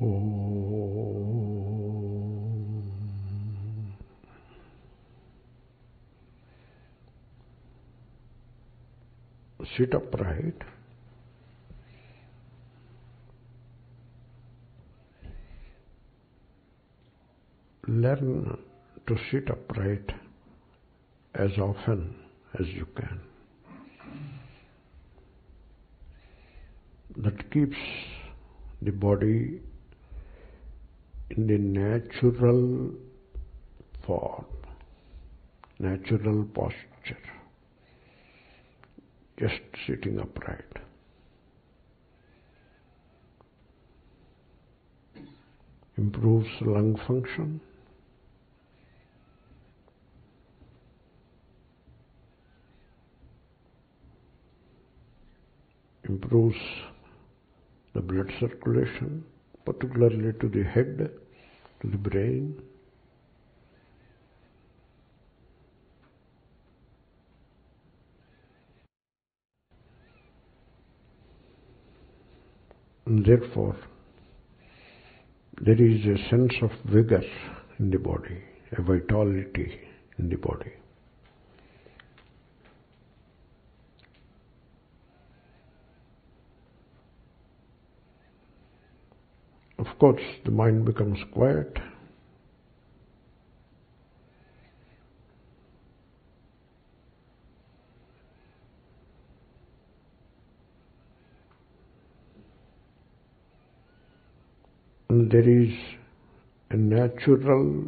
Sit upright. Learn to sit upright as often as you can. That keeps the body in the natural form, natural posture, just sitting upright. Improves lung function. Improves the blood circulation, particularly to the head, to the brain. And therefore, there is a sense of vigor in the body, a vitality in the body. Of course, the mind becomes quiet. And there is a natural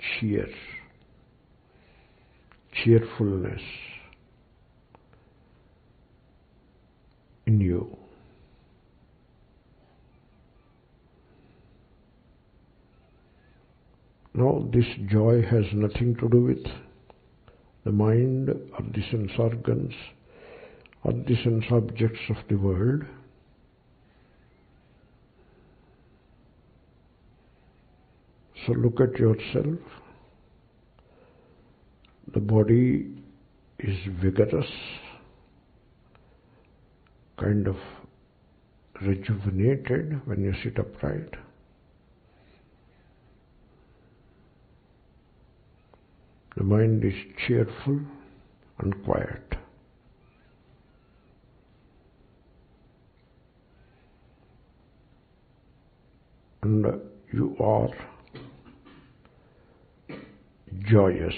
cheer, cheerfulness in you. No, this joy has nothing to do with the mind or the sense organs or the sense objects of the world. So look at yourself. The body is vigorous, kind of rejuvenated when you sit upright. The mind is cheerful and quiet. And you are joyous.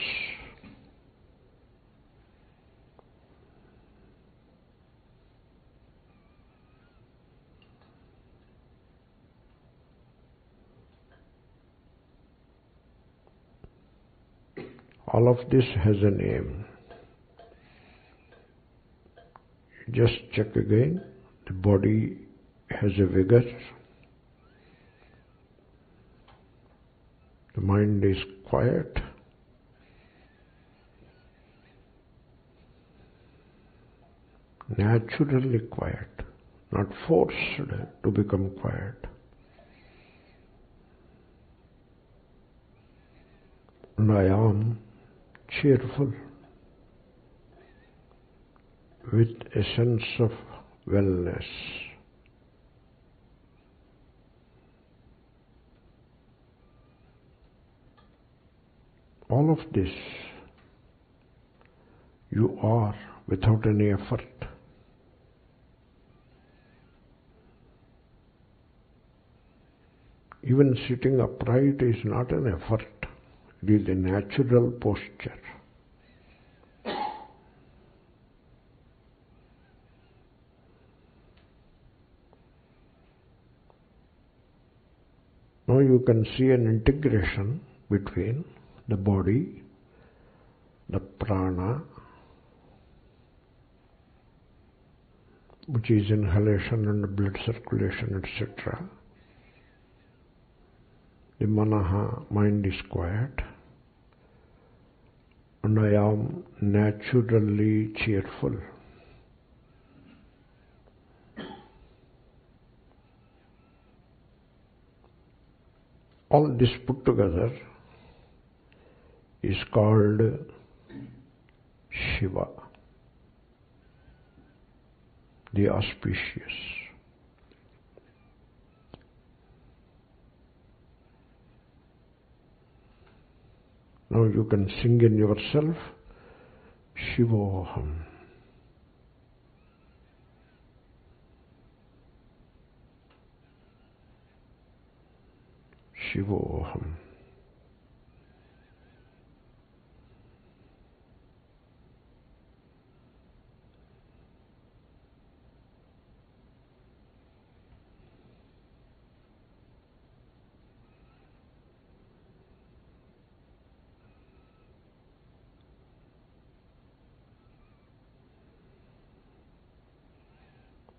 All of this has a name. Just check again. The body has a vigor. The mind is quiet. Naturally quiet, not forced to become quiet. And I am cheerful with a sense of wellness. All of this you are without any effort. Even sitting upright is not an effort, it is a natural posture. You can see an integration between the body, the prana, which is inhalation and blood circulation, etc. The manaha, mind is quiet, and I am naturally cheerful. all this put together is called Shiva, the auspicious. Now you can sing in yourself, Shivoham. Shivoham.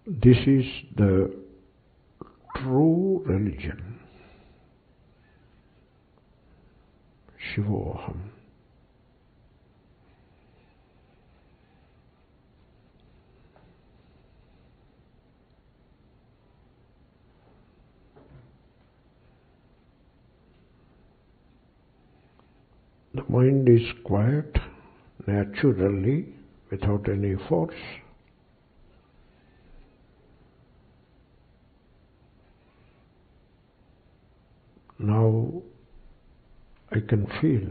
This is the true religion. Shivoham. The mind is quiet naturally without any force. Now I can feel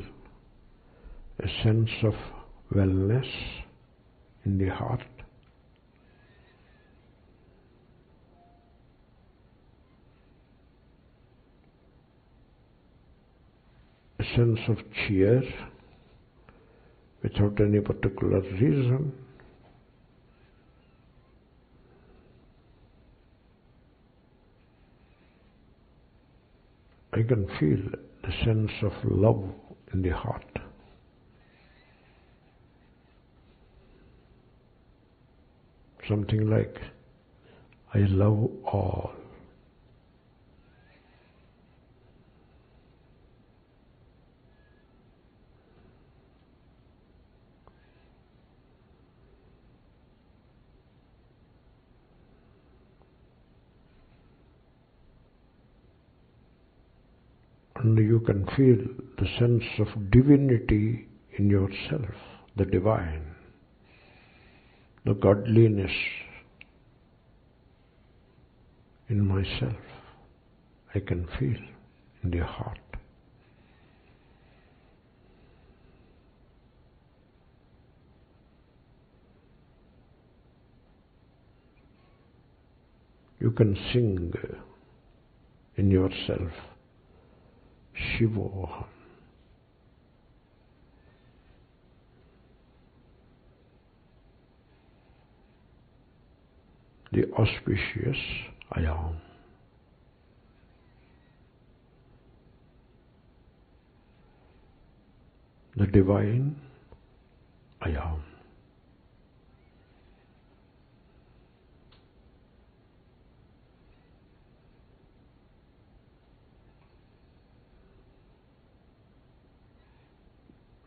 a sense of wellness in the heart. A sense of cheer without any particular reason. I can feel the sense of love in the heart. Something like, I love all. and you can feel the sense of divinity in yourself, the divine, the godliness in myself. I can feel in the heart. You can sing in yourself Shivoham. The auspicious I am. The divine I am.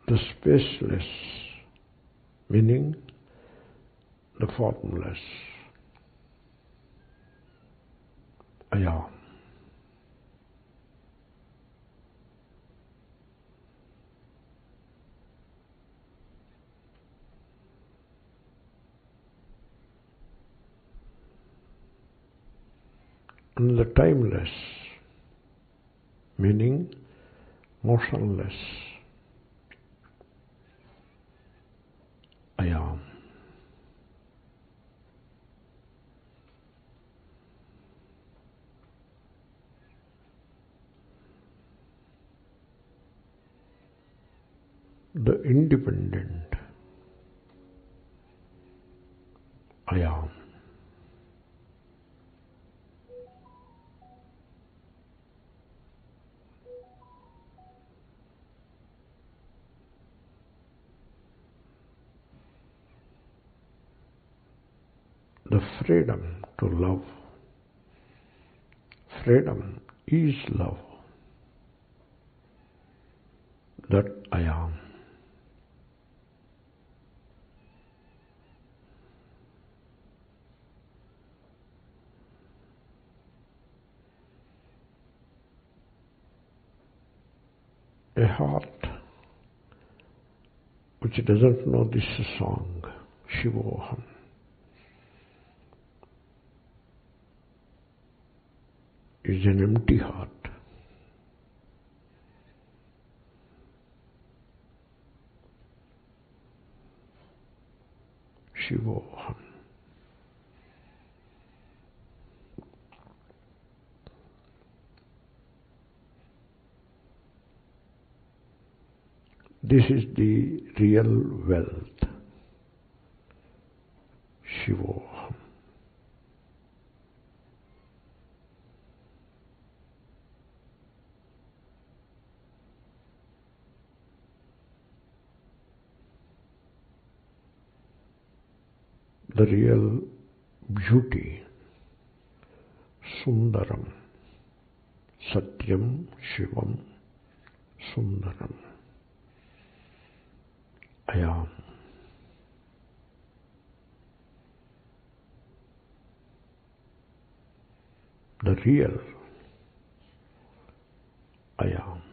The spaceless, meaning the formless. I am. And the timeless, meaning motionless. I. The independent I am. The freedom to love. Freedom is love. That I am. A heart which doesn't know this song, Shivoham. is an empty heart. Shivoham. This is the real wealth. Shivoham. The real beauty, Sundaram, Satyam, Shivam, Sundaram. I am. The real I am.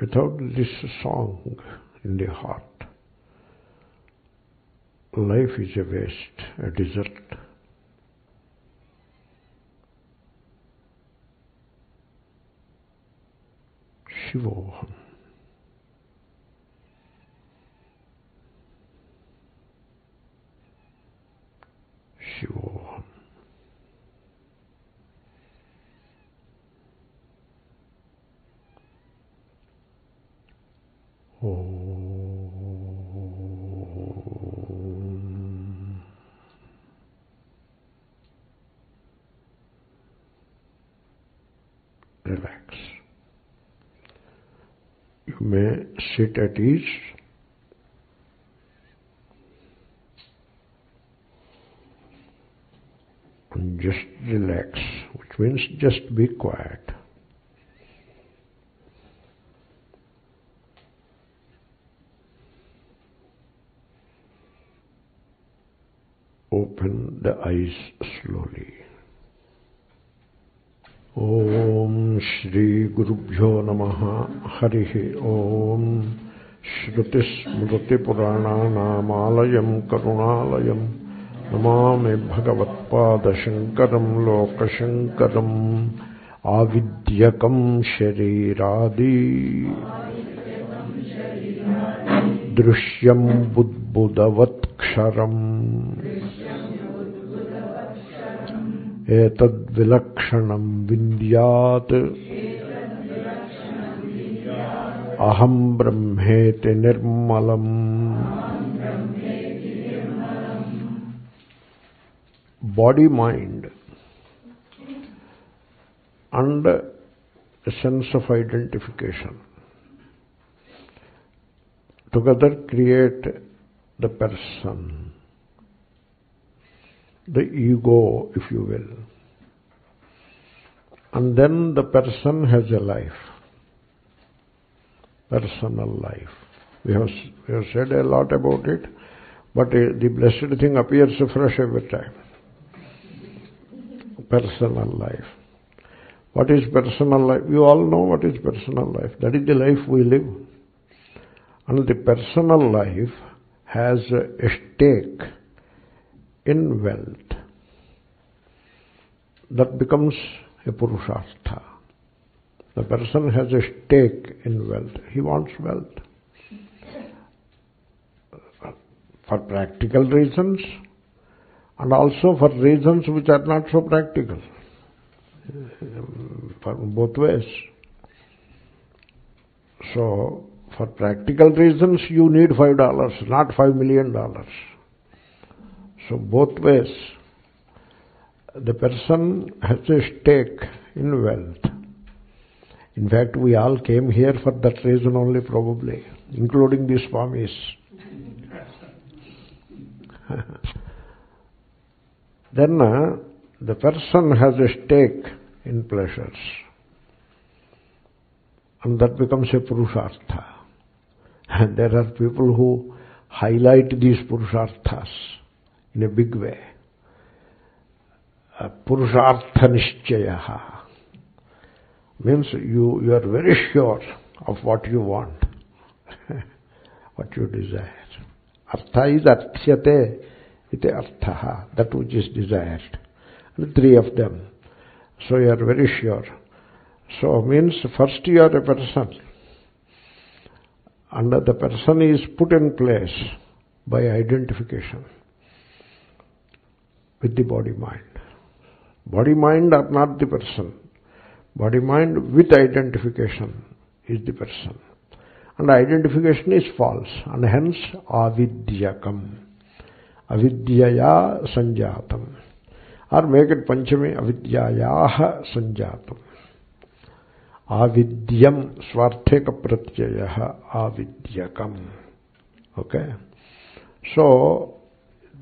Without this song in the heart, life is a waste, a desert. Shivoham. Om. Relax. You may sit at ease. And just relax, which means just be quiet. Open the eyes slowly. ॐ श्रीगुरुभ्यो नमः। हरिः ॐ श्रुतिस्मृतिपुराणानामालयं करुणालयं। नमामि भगवत्पादशङ्करं लोकशङ्करम्। आविद्यकं शरीरादि। दृश्यं बुद्बुदवत्क्षरम्। एतद्विलक्षणं विन्द्यात् अहं ब्रह्मेति निर्मलम् body mind and a sense of identification together create the person the ego, if you will. And then the person has a life, personal life. We have, we have said a lot about it, but uh, the blessed thing appears fresh every time. Personal life. What is personal life? You all know what is personal life. That is the life we live. And the personal life has a stake in wealth. That becomes a purushartha. The person has a stake in wealth. He wants wealth. For practical reasons and also for reasons which are not so practical. For both ways. So, for practical reasons you need five dollars, not five million dollars. So both ways, the person has a stake in wealth. In fact, we all came here for that reason only probably, including the Swamis. then uh, the person has a stake in pleasures. And that becomes a purushartha. And there are people who highlight these purusharthas in a big way. Uh, Purushartha nishchaya means you, you are very sure of what you want. what you desire. Artha is arthyate, iti artha, that which is desired. And three of them. So you are very sure. So means first you are a person. And the person is put in place by identification with the body-mind. Body-mind are not the person. Body-mind with identification is the person. And identification is false, and hence avidyakam. Avidyaya sanjatam. Or make it panchami avidyayaha sanjatam. Swartheka pratyaya avidyakam. Okay? So,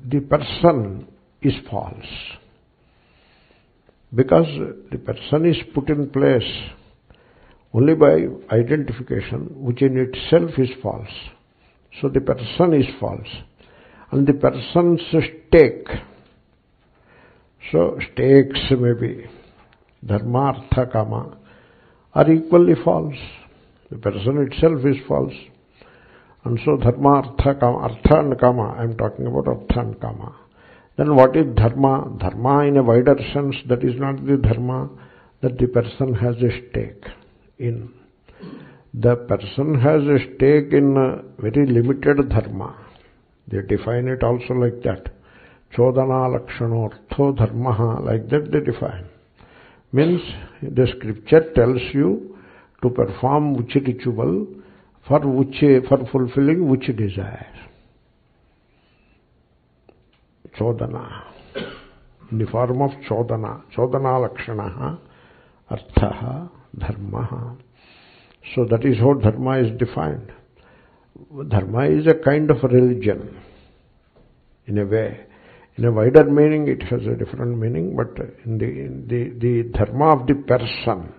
the person is false. Because the person is put in place only by identification, which in itself is false. So the person is false. And the person's stake, so stakes may be dharma, artha, kama, are equally false. The person itself is false. And so dharma, artha, kama, artha and kama, I am talking about artha and kama. Then what is dharma? Dharma in a wider sense, that is not the dharma that the person has a stake in. The person has a stake in a very limited dharma. They define it also like that. Chodana lakshanortho dharma, like that they define. Means the scripture tells you to perform which ritual for which for fulfilling which desire. The form of chodana. Chodana lakshana, artha, dharma. So that is how dharma is defined. Dharma is a kind of religion, in a way. In a wider meaning, it has a different meaning, but in the, the, the dharma of the person,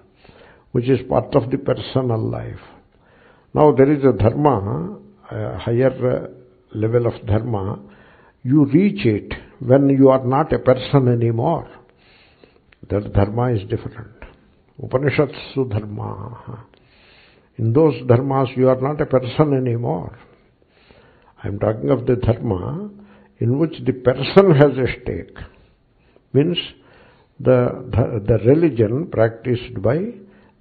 which is part of the personal life. Now there is a dharma, a higher level of dharma, you reach it when you are not a person anymore. That dharma is different. Upanishatsu dharma. In those dharmas, you are not a person anymore. I am talking of the dharma in which the person has a stake. Means the, the, the religion practiced by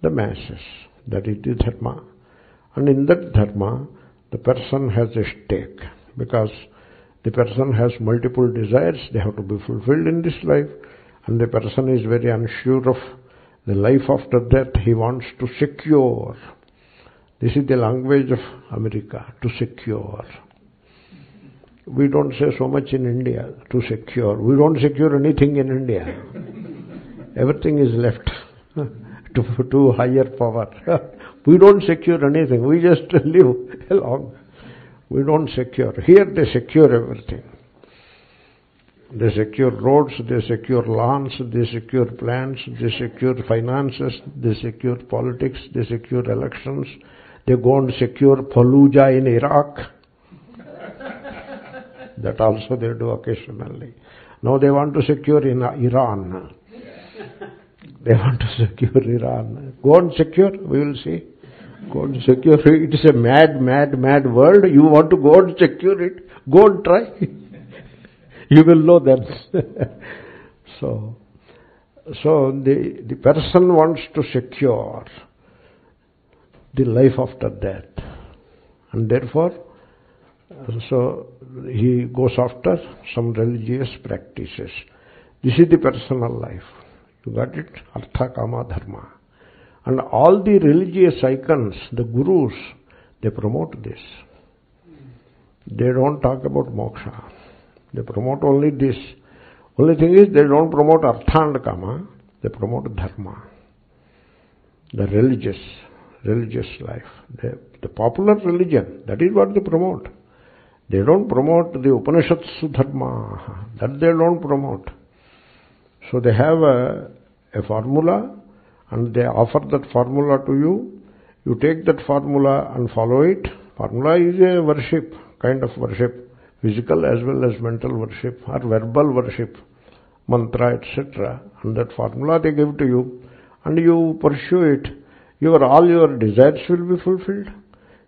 the masses. That is the dharma. And in that dharma, the person has a stake because the person has multiple desires, they have to be fulfilled in this life, and the person is very unsure of the life after death, he wants to secure. This is the language of America, to secure. We don't say so much in India, to secure. We don't secure anything in India. Everything is left to, to higher power. we don't secure anything, we just live along. We don't secure. Here they secure everything. They secure roads, they secure lands, they secure plants, they secure finances, they secure politics, they secure elections. They go and secure Fallujah in Iraq. that also they do occasionally. Now they want to secure in Iran. They want to secure Iran. Go and secure, we will see. Go and secure it. It is a mad, mad, mad world. You want to go and secure it. Go and try. you will know then. so, so the, the person wants to secure the life after death. And therefore, so he goes after some religious practices. This is the personal life. You got it? Artha, Kama, Dharma. And all the religious icons, the gurus, they promote this. They don't talk about moksha. They promote only this. Only thing is they don't promote artha and kama. They promote dharma. The religious, religious life. The, popular religion, that is what they promote. They don't promote the Upanishads dharma. That they don't promote. So they have a, a formula and they offer that formula to you. You take that formula and follow it. Formula is a worship, kind of worship, physical as well as mental worship or verbal worship, mantra, etc. And that formula they give to you and you pursue it. Your all your desires will be fulfilled.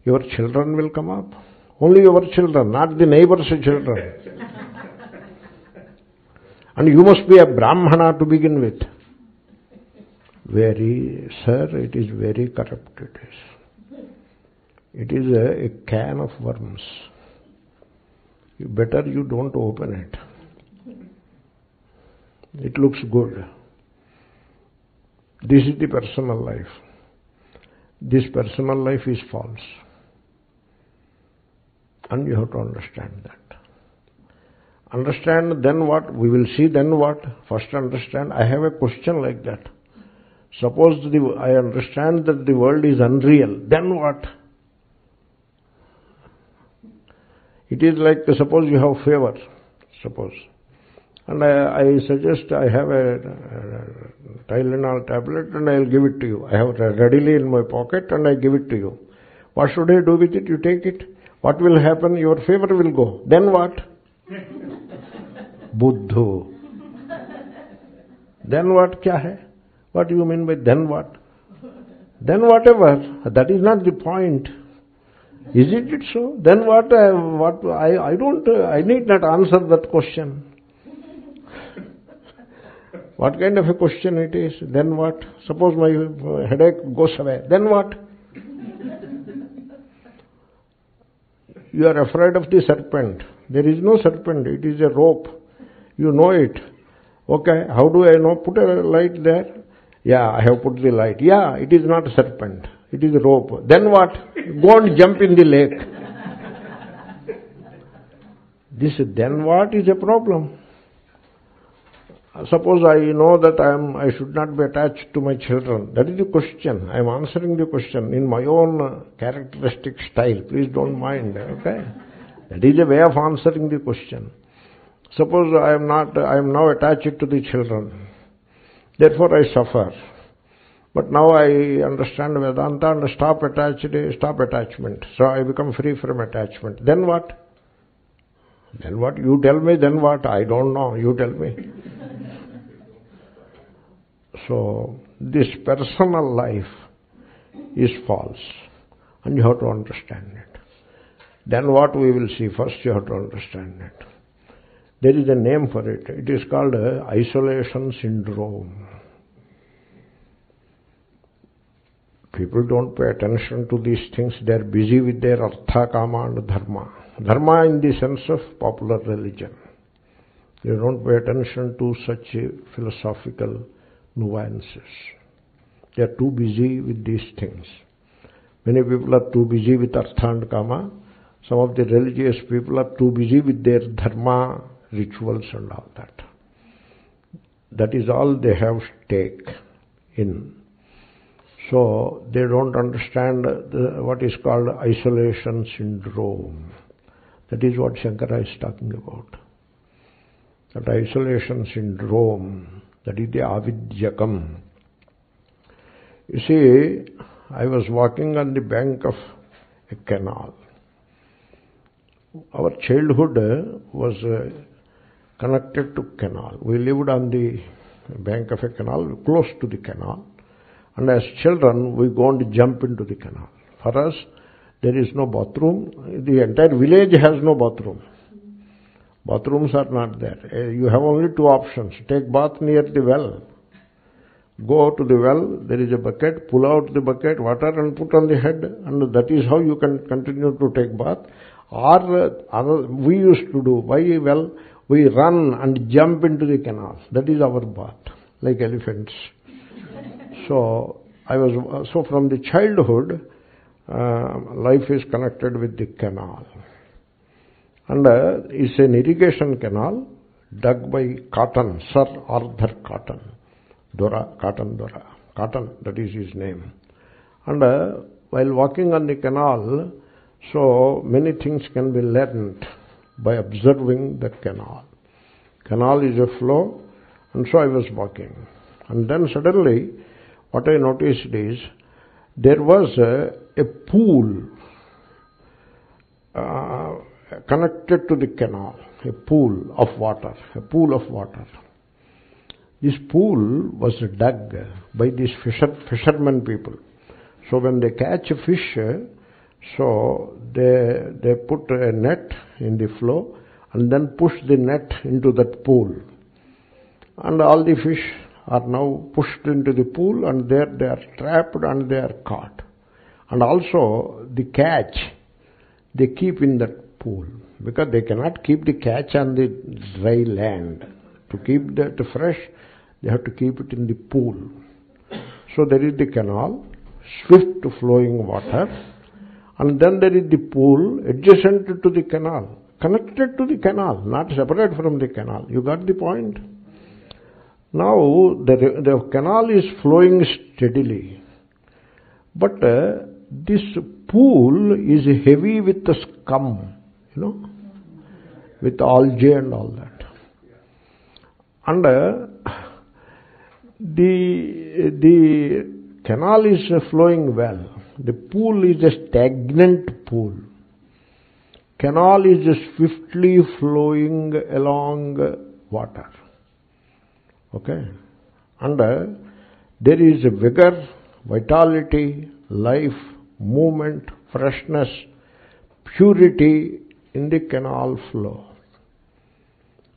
Your children will come up. Only your children, not the neighbor's children. and you must be a Brahmana to begin with. Very, sir, it is very corrupt it is. It is a, a can of worms. You better you don't open it. It looks good. This is the personal life. This personal life is false. And you have to understand that. Understand then what? We will see then what? First understand. I have a question like that. Suppose the, I understand that the world is unreal, then what? It is like, suppose you have favor, suppose. And I, I suggest I have a, a Tylenol tablet and I will give it to you. I have it readily in my pocket and I give it to you. What should I do with it? You take it. What will happen? Your favor will go. Then what? Buddhu. Then what kya hai? What do you mean by then what? Then whatever. That is not the point. Isn't it so? Then what? Uh, what? I I don't. Uh, I need not answer that question. what kind of a question it is? Then what? Suppose my uh, headache goes away. Then what? you are afraid of the serpent. There is no serpent. It is a rope. You know it. Okay, how do I know? Put a light there. Yeah, I have put the light. Yeah, it is not a serpent. It is a rope. Then what? Go and jump in the lake. This then what is a problem? Suppose I know that I am I should not be attached to my children. That is the question. I am answering the question in my own uh, characteristic style. Please don't mind. Okay? That is a way of answering the question. Suppose I am not I am now attached to the children. Therefore I suffer. But now I understand Vedanta and stop attached, stop attachment. So I become free from attachment. Then what? Then what? You tell me, then what? I don't know. You tell me. so, this personal life is false. And you have to understand it. Then what we will see? First you have to understand it. There is a name for it. It is called isolation syndrome. People don't pay attention to these things. They are busy with their artha, kama and dharma. Dharma in the sense of popular religion. They don't pay attention to such uh, philosophical nuances. They are too busy with these things. Many people are too busy with artha and kama. Some of the religious people are too busy with their dharma rituals and all that. That is all they have stake in. So they don't understand the, what is called isolation syndrome. That is what Shankara is talking about. That isolation syndrome, that is the avidyakam. You see, I was walking on the bank of a canal. Our childhood was uh, connected to canal. We lived on the bank of a canal, close to the canal. And as children, we go and jump into the canal. For us, there is no bathroom. The entire village has no bathroom. Bathrooms are not there. Eh, you have only two options. Take bath near the well. Go to the well, there is a bucket, pull out the bucket, water and put on the head and that is how you can continue to take bath. Or uh, other, we used to do, why well, we run and jump into the canal. That is our bath, like elephants. So I was so from the childhood, uh, life is connected with the canal, and uh, it's an irrigation canal dug by Cotton, Sir Arthur Cotton, Dora Cotton Dora Cotton. That is his name. And uh, while walking on the canal, so many things can be learned by observing the canal. Canal is a flow, and so I was walking, and then suddenly what I noticed is there was a, a pool uh, connected to the canal, a pool of water, a pool of water. This pool was dug by these fisher, fishermen people. So when they catch a fish, So they, they put a net in the flow and then push the net into that pool. And all the fish are now pushed into the pool and there they are trapped and they are caught. And also the catch they keep in that pool because they cannot keep the catch on the dry land. To keep that fresh, they have to keep it in the pool. So there is the canal, swift flowing water, and then there is the pool adjacent to the canal, connected to the canal, not separate from the canal. You got the point? Now the, the canal is flowing steadily, but uh, this pool is heavy with the scum, you know, with algae and all that. And uh, the, the canal is flowing well. The pool is a stagnant pool. Canal is swiftly flowing along water. Okay? And uh, there is vigor, vitality, life, movement, freshness, purity in the canal flow.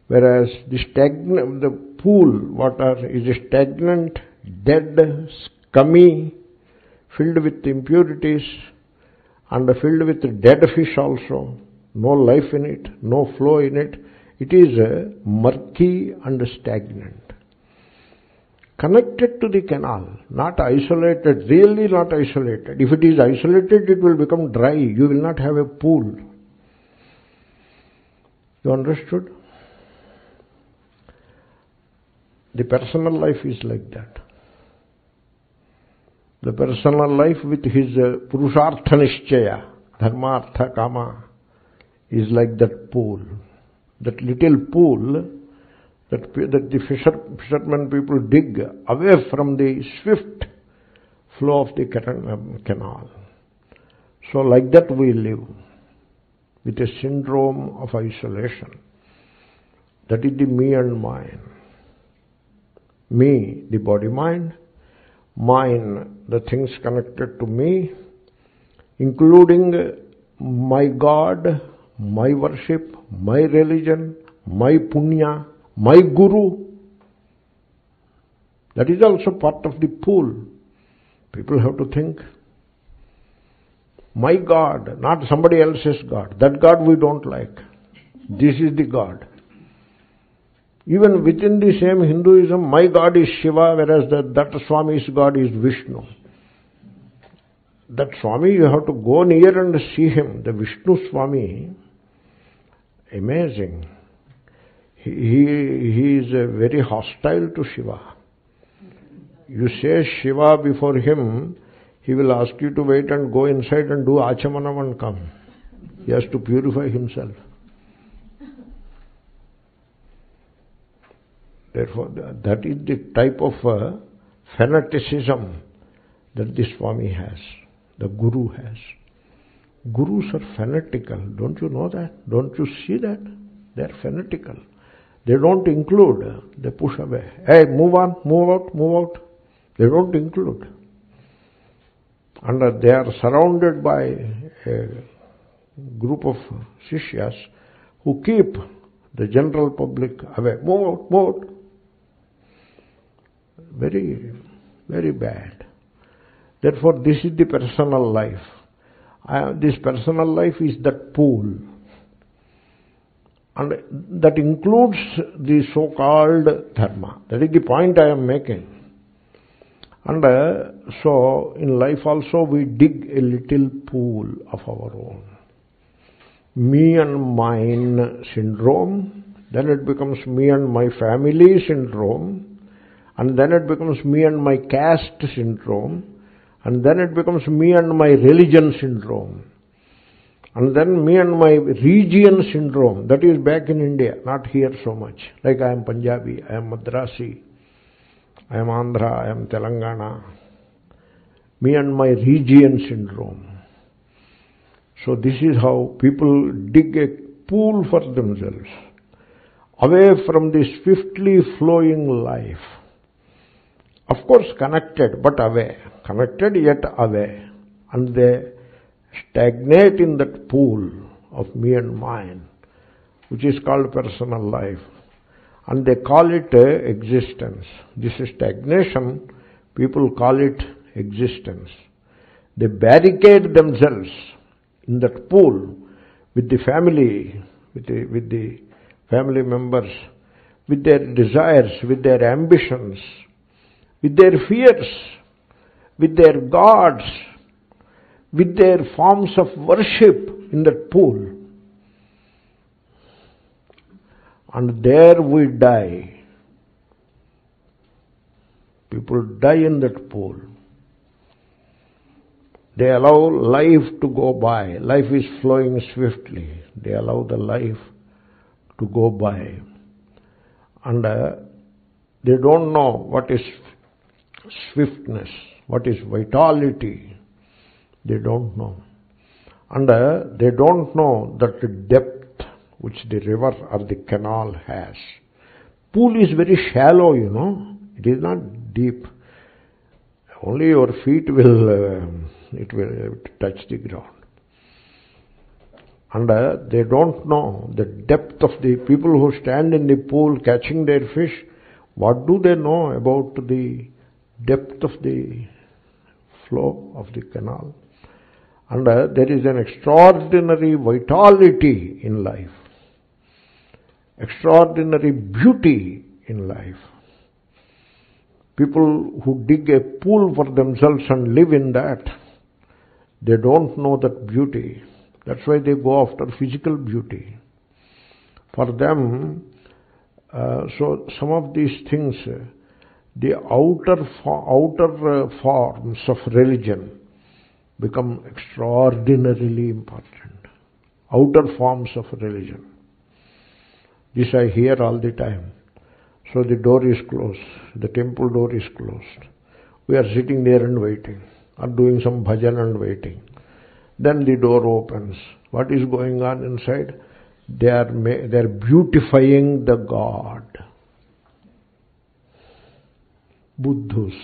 Whereas the stagnant, the pool water is stagnant, dead, scummy, filled with impurities, and filled with dead fish also. No life in it, no flow in it. It is uh, murky and stagnant. Connected to the canal, not isolated, really not isolated. If it is isolated, it will become dry. You will not have a pool. You understood? The personal life is like that. The personal life with his uh, Purushartha Nishchaya, Dharma, Artha, Kama, is like that pool. That little pool that, that the fisher, fishermen people dig away from the swift flow of the um, canal. So like that we live, with a syndrome of isolation. That is the me and mine. Me, the body-mind, mine, the things connected to me, including my God, my worship, my religion, my punya, my guru. That is also part of the pool. People have to think. My God, not somebody else's God. That God we don't like. This is the God. Even within the same Hinduism, my God is Shiva, whereas that, that Swami's God is Vishnu. That Swami, you have to go near and see him. The Vishnu Swami, amazing. He, he, is very hostile to Shiva. You say Shiva before him, he will ask you to wait and go inside and do achamanam and come. He has to purify himself. Therefore, that is the type of uh, fanaticism that the Swami has, the Guru has. Gurus are fanatical. Don't you know that? Don't you see that? They are fanatical. They don't include. Uh, they push away. Hey, move on, move out, move out. They don't include. And they are surrounded by a group of shishyas who keep the general public away. Move out, move out. Very, very bad. Therefore, this is the personal life. I, this personal life is that pool. And that includes the so-called dharma. That is the point I am making. And uh, so, in life also we dig a little pool of our own. Me and mine syndrome, then it becomes me and my family syndrome, and then it becomes me and my caste syndrome, and then it becomes me and my religion syndrome, and then me and my region syndrome, that is back in India, not here so much. Like I am Punjabi, I am Madrasi, I am Andhra, I am Telangana. Me and my region syndrome. So this is how people dig a pool for themselves, away from this swiftly flowing life. Of course connected, but away. Connected yet away. And they stagnate in that pool of me and mine, which is called personal life. And they call it uh, existence. This is stagnation, people call it existence. They barricade themselves in that pool with the family, with the, with the family members, with their desires, with their ambitions, with their fears, with their gods, with their forms of worship in that pool. And there we die. People die in that pool. They allow life to go by. Life is flowing swiftly. They allow the life to go by. And uh, they don't know what is swiftness, what is vitality. They don't know. And uh, they don't know that the depth which the river or the canal has. Pool is very shallow, you know. It is not deep. Only your feet will, uh, it will touch the ground. And uh, they don't know the depth of the people who stand in the pool catching their fish. What do they know about the depth of the flow of the canal? And uh, there is an extraordinary vitality in life, extraordinary beauty in life. People who dig a pool for themselves and live in that, they don't know that beauty. That's why they go after physical beauty. For them, uh, so some of these things, uh, the outer, outer uh, forms of religion, become extraordinarily important. Outer forms of religion. This I hear all the time. So the door is closed. The temple door is closed. We are sitting there and waiting, or doing some bhajan and waiting. Then the door opens. What is going on inside? They are, they are beautifying the God. Buddhas.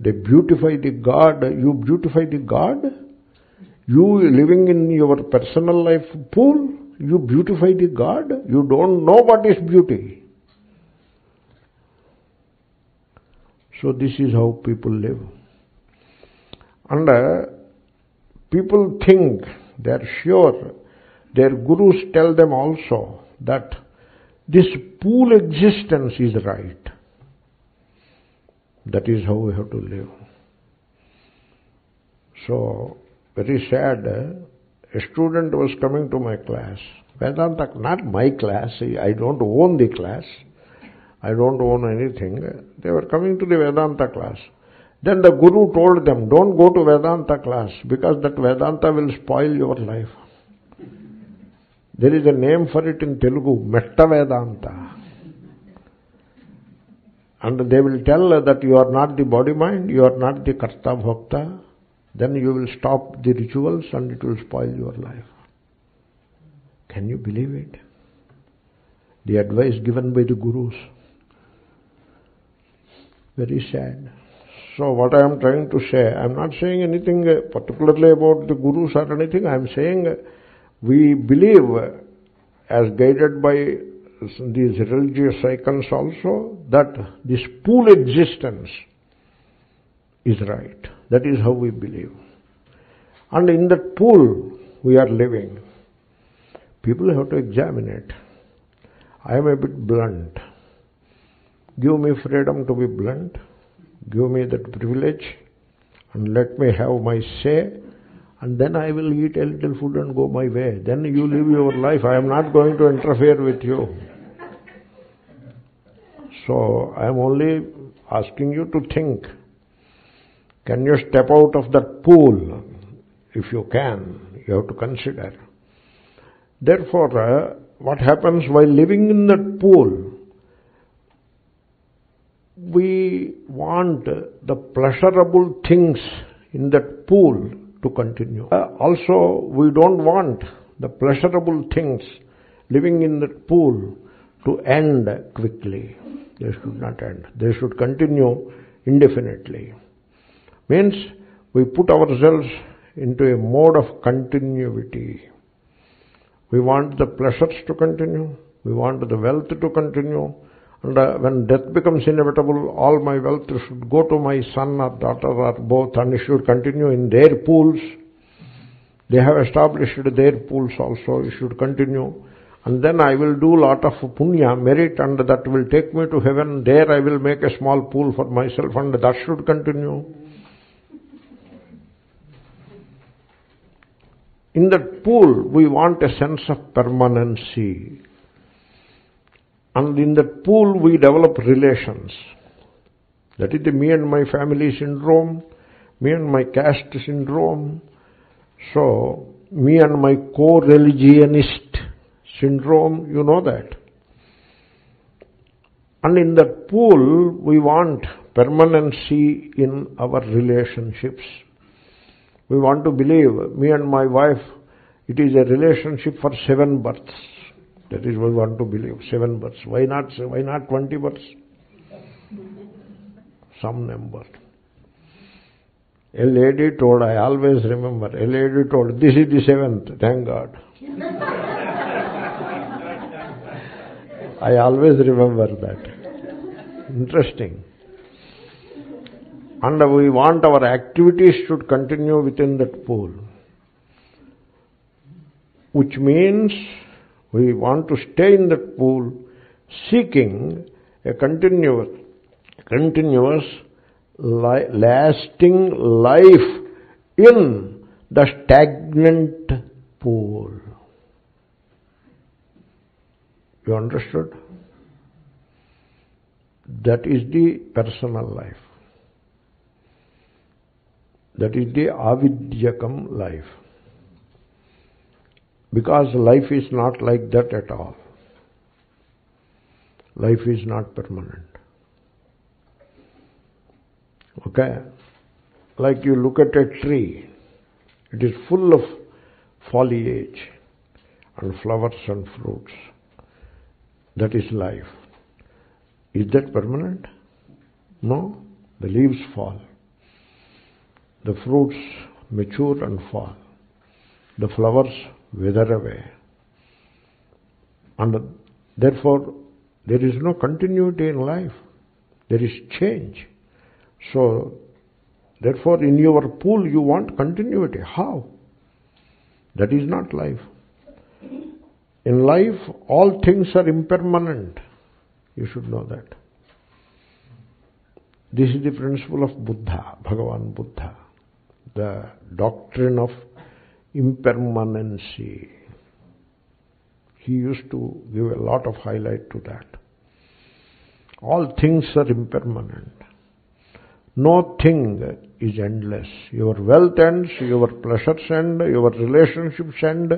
They beautify the God. You beautify the God? You living in your personal life pool, you beautify the God? You don't know what is beauty. So this is how people live. And uh, people think, they are sure, their gurus tell them also that this pool existence is right. That is how we have to live. So, very sad, eh? a student was coming to my class. Vedanta, not my class, I don't own the class. I don't own anything. They were coming to the Vedanta class. Then the Guru told them, don't go to Vedanta class because that Vedanta will spoil your life. There is a name for it in Telugu, Metta Vedanta. And they will tell that you are not the body mind, you are not the karta bhokta, then you will stop the rituals and it will spoil your life. Can you believe it? The advice given by the gurus. Very sad. So what I am trying to say, I am not saying anything particularly about the gurus or anything, I am saying we believe as guided by these religious icons also that this pool existence is right. That is how we believe. And in that pool we are living. People have to examine it. I am a bit blunt. Give me freedom to be blunt. Give me that privilege and let me have my say and then I will eat a little food and go my way. Then you live your life. I am not going to interfere with you. So I am only asking you to think. Can you step out of that pool? If you can, you have to consider. Therefore, uh, what happens while living in that pool? We want the pleasurable things in that pool to continue. Uh, also, we don't want the pleasurable things living in that pool to end quickly. They should not end. They should continue indefinitely. Means we put ourselves into a mode of continuity. We want the pleasures to continue. We want the wealth to continue. And uh, when death becomes inevitable, all my wealth should go to my son or daughter or both and it should continue in their pools. They have established their pools also. It should continue. And then I will do lot of punya, merit, and that will take me to heaven. There I will make a small pool for myself and that should continue. In that pool, we want a sense of permanency. And in that pool, we develop relations. That is the me and my family syndrome, me and my caste syndrome. So, me and my co-religionist syndrome, you know that. And in that pool, we want permanency in our relationships. We want to believe, me and my wife, it is a relationship for seven births. That is what we want to believe, seven births. Why not, why not 20 births? Some number. A lady told, I always remember, a lady told, this is the seventh, thank God. I always remember that. Interesting. And we want our activities should continue within that pool. Which means we want to stay in that pool seeking a continuous, continuous li- lasting life in the stagnant pool. You understood? That is the personal life. That is the avidyakam life. Because life is not like that at all. Life is not permanent. Okay? Like you look at a tree, it is full of foliage and flowers and fruits. That is life. Is that permanent? No. The leaves fall. The fruits mature and fall. The flowers wither away. And therefore, there is no continuity in life. There is change. So, therefore, in your pool, you want continuity. How? That is not life. In life, all things are impermanent. You should know that. This is the principle of Buddha, Bhagavan Buddha, the doctrine of impermanency. He used to give a lot of highlight to that. All things are impermanent. No thing is endless. Your wealth ends, your pleasures end, your relationships end,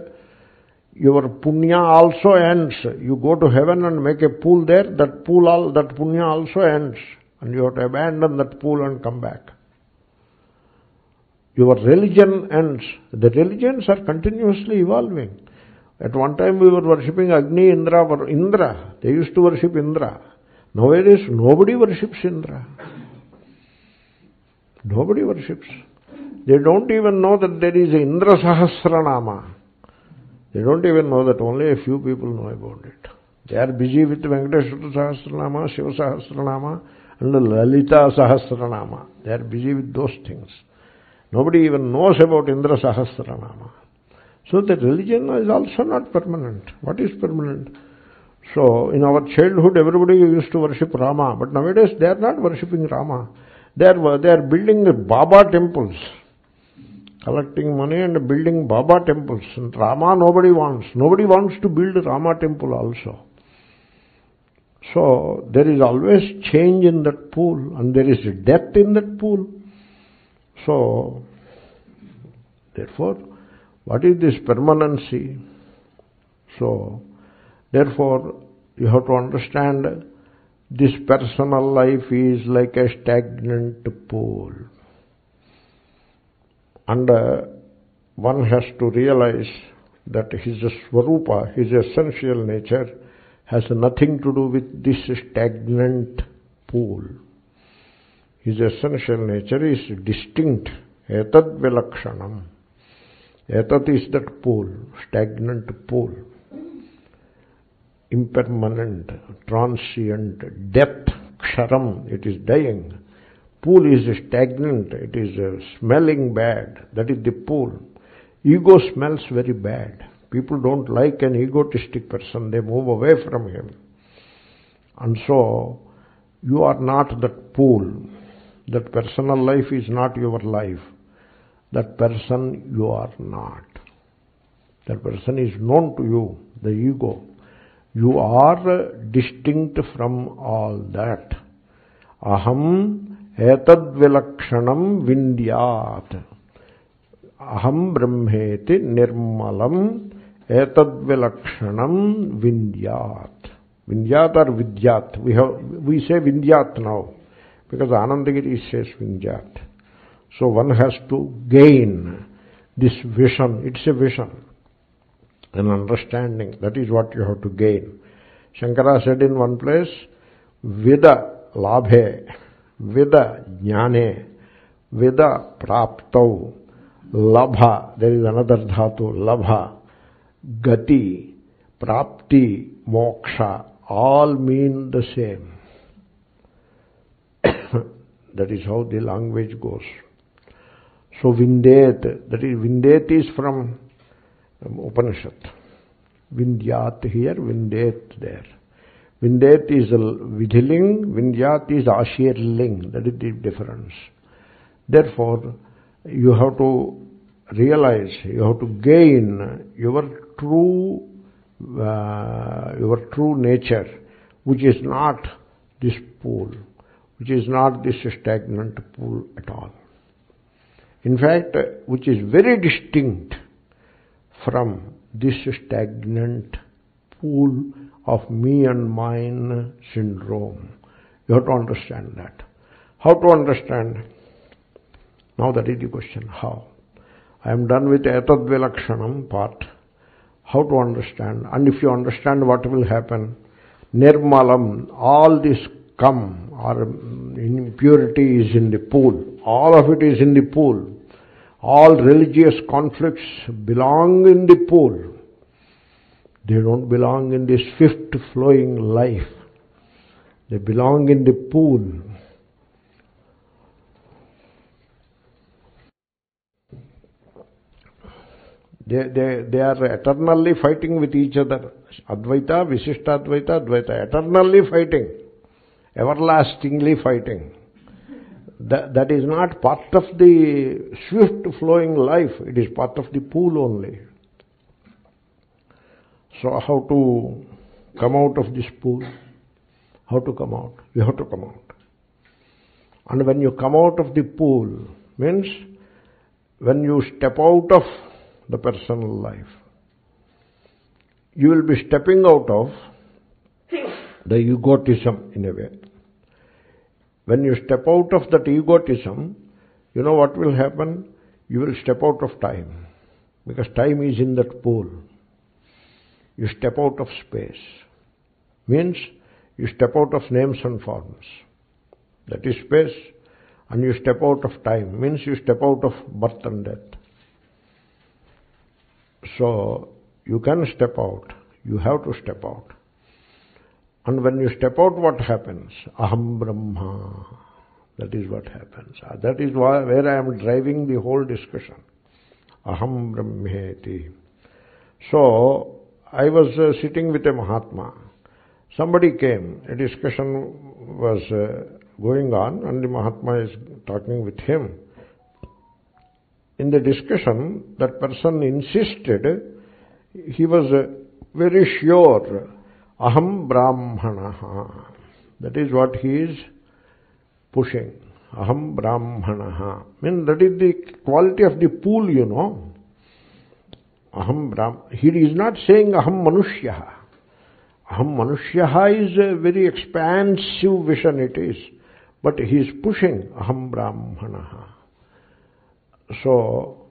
your punya also ends. You go to heaven and make a pool there, that pool, all, that punya also ends. And you have to abandon that pool and come back. Your religion ends. The religions are continuously evolving. At one time we were worshipping Agni, Indra, or Indra. They used to worship Indra. Nowadays nobody worships Indra. Nobody worships. They don't even know that there is Indra Sahasranama. They don't even know that only a few people know about it. They are busy with Venkateshwara Sahasranama, Shiva Sahasranama, and Lalita Sahasranama. They are busy with those things. Nobody even knows about Indra Sahasranama. So the religion is also not permanent. What is permanent? So in our childhood everybody used to worship Rama, but nowadays they are not worshipping Rama. They are, they are building Baba temples, collecting money and building Baba temples. And Rama nobody wants. Nobody wants to build Rama temple also. So there is always change in that pool and there is a depth in that pool. So therefore, what is this permanency? So therefore, you have to understand this personal life is like a stagnant pool. And uh, one has to realize that his swarupa, his essential nature, has nothing to do with this stagnant pool. His essential nature is distinct, Etad vilakshanam. Etat is that pool, stagnant pool. Impermanent, transient, death, ksharam, it is dying. Pool is stagnant, it is uh, smelling bad. That is the pool. Ego smells very bad. People don't like an egotistic person, they move away from him. And so, you are not that pool. That personal life is not your life. That person you are not. That person is known to you, the ego. You are distinct from all that. Aham etad vilakshanam vindyat. Aham brahmeti nirmalam etad vilakshanam vindyat. Vinyat or Vidyat. We, have, we say Vinyat now because Anandagiri says Vinyat. So one has to gain this vision. It's a vision, an understanding. That is what you have to gain. Shankara said in one place, Vida labhe, Vida jnane, Vida praptau, labha, there is another dhatu, labha, gati, prapti, moksha, all mean the same. That is how the language goes. So Vindet, that is Vindet is from um, Upanishad. Vindyat here, Vindet there. Vindet is Vidhiling, Vindyat is Ashirling. That is the difference. Therefore, you have to realize, you have to gain your true, uh, your true nature, which is not this pool, which is not this stagnant pool at all. In fact, which is very distinct from this stagnant pool of me and mine syndrome. You have to understand that. How to understand? Now that is the question. How? I am done with etad vilakshanam part. How to understand? And if you understand what will happen, nirmalam, all this come or mm, impurity is in the pool. All of it is in the pool. All religious conflicts belong in the pool. They don't belong in this swift flowing life. They belong in the pool. They, they, they are eternally fighting with each other. Advaita, Visishtadvaita, Advaita, eternally fighting, everlastingly fighting. That, that is not part of the swift flowing life, it is part of the pool only. So how to come out of this pool? How to come out? You have to come out. And when you come out of the pool, means when you step out of the personal life, you will be stepping out of the egotism in a way. When you step out of that egotism, you know what will happen? You will step out of time. Because time is in that pool. You step out of space. Means you step out of names and forms. That is space. And you step out of time. Means you step out of birth and death. So you can step out. You have to step out. And when you step out, what happens? Aham Brahma. That is what happens. That is why, where I am driving the whole discussion. Aham Brahmeti. So, I was uh, sitting with a Mahatma. Somebody came. A discussion was uh, going on and the Mahatma is talking with him. In the discussion, that person insisted, he was uh, very sure Aham Brahmanaha. That is what he is pushing. Aham Brahmanaha. Mean, that is the quality of the pool, you know. Aham Brahm. He is not saying Aham Manushyaha. Aham Manushyaha is a very expansive vision it is. But he is pushing Aham Brahmanaha. So,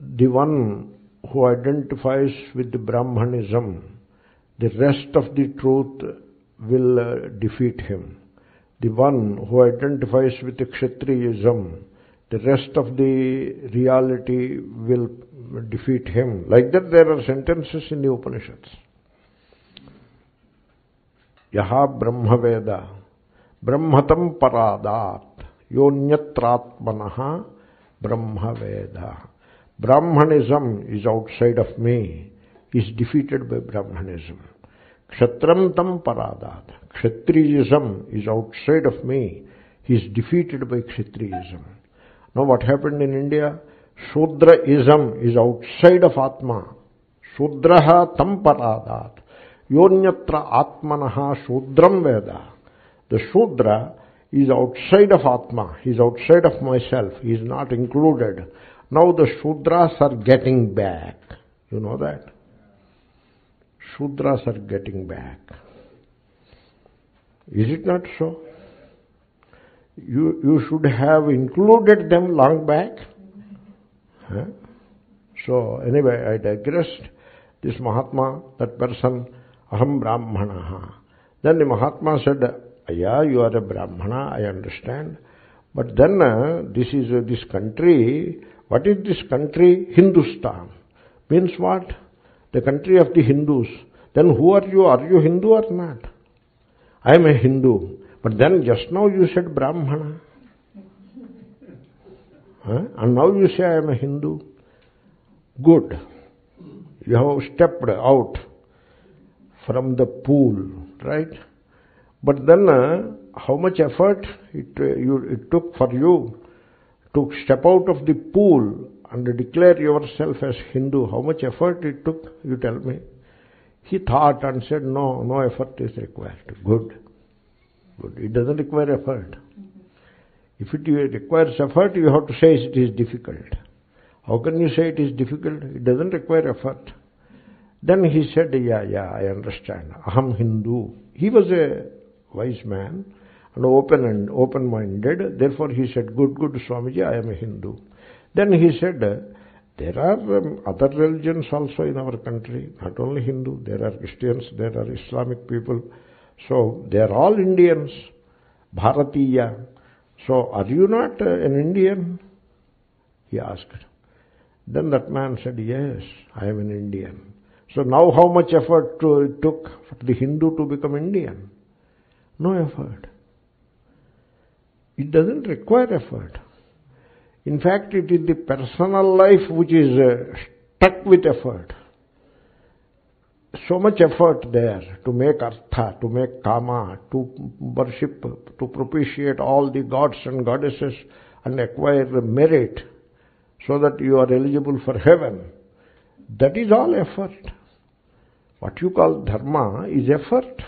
the one who identifies with the Brahmanism, the rest of the truth will uh, defeat him. The one who identifies with the Kshatriyism, the rest of the reality will defeat him. Like that there are sentences in the Upanishads. Yaha Brahmaveda Brahmatam Paradat Yonyatratmanaha Brahmaveda. Brahmanism is outside of me, is defeated by Brahmanism. Kshatram tam paradat. Kshatriyism is outside of me, he is defeated by Kshatriyism. Now what happened in India? Shudraism is outside of Atma. Shudraha tam paradat. Yonyatra atmanaha Shudram Veda. The Shudra is outside of Atma. He is outside of myself. He is not included. Now the Shudras are getting back. You know that? Shudras are getting back. Is it not so? You, you should have included them long back. Huh? So anyway, I digressed. This Mahatma, that person, Aham Brahmana. Then the Mahatma said, yeah, you are a Brahmana, I understand. But then uh, this is uh, this country, what is this country? Hindustan. Means what? The country of the Hindus. Then who are you? Are you Hindu or not? I am a Hindu. But then just now you said Brahmana. Huh? And now you say I am a Hindu. Good. You have stepped out from the pool, right? But then uh, how much effort it, uh, you, it took for you to step out of the pool and declare yourself as Hindu. How much effort it took, you tell me. He thought and said, no, no effort is required. Good. Good. It doesn't require effort. If it requires effort, you have to say it is difficult. How can you say it is difficult? It doesn't require effort. Then he said, yeah, yeah, I understand. Aham Hindu. He was a wise man and open and open-minded. Therefore he said, good, good Swamiji, I am a Hindu. Then he said, there are um, other religions also in our country, not only Hindu. There are Christians, there are Islamic people. So they are all Indians, Bharatiya. So are you not uh, an Indian? He asked. Then that man said, yes, I am an Indian. So now how much effort to, it took for the Hindu to become Indian? No effort. It doesn't require effort. In fact, it is the personal life which is uh, stuck with effort. So much effort there to make artha, to make kama, to worship, to propitiate all the gods and goddesses and acquire merit so that you are eligible for heaven. That is all effort. What you call dharma is effort,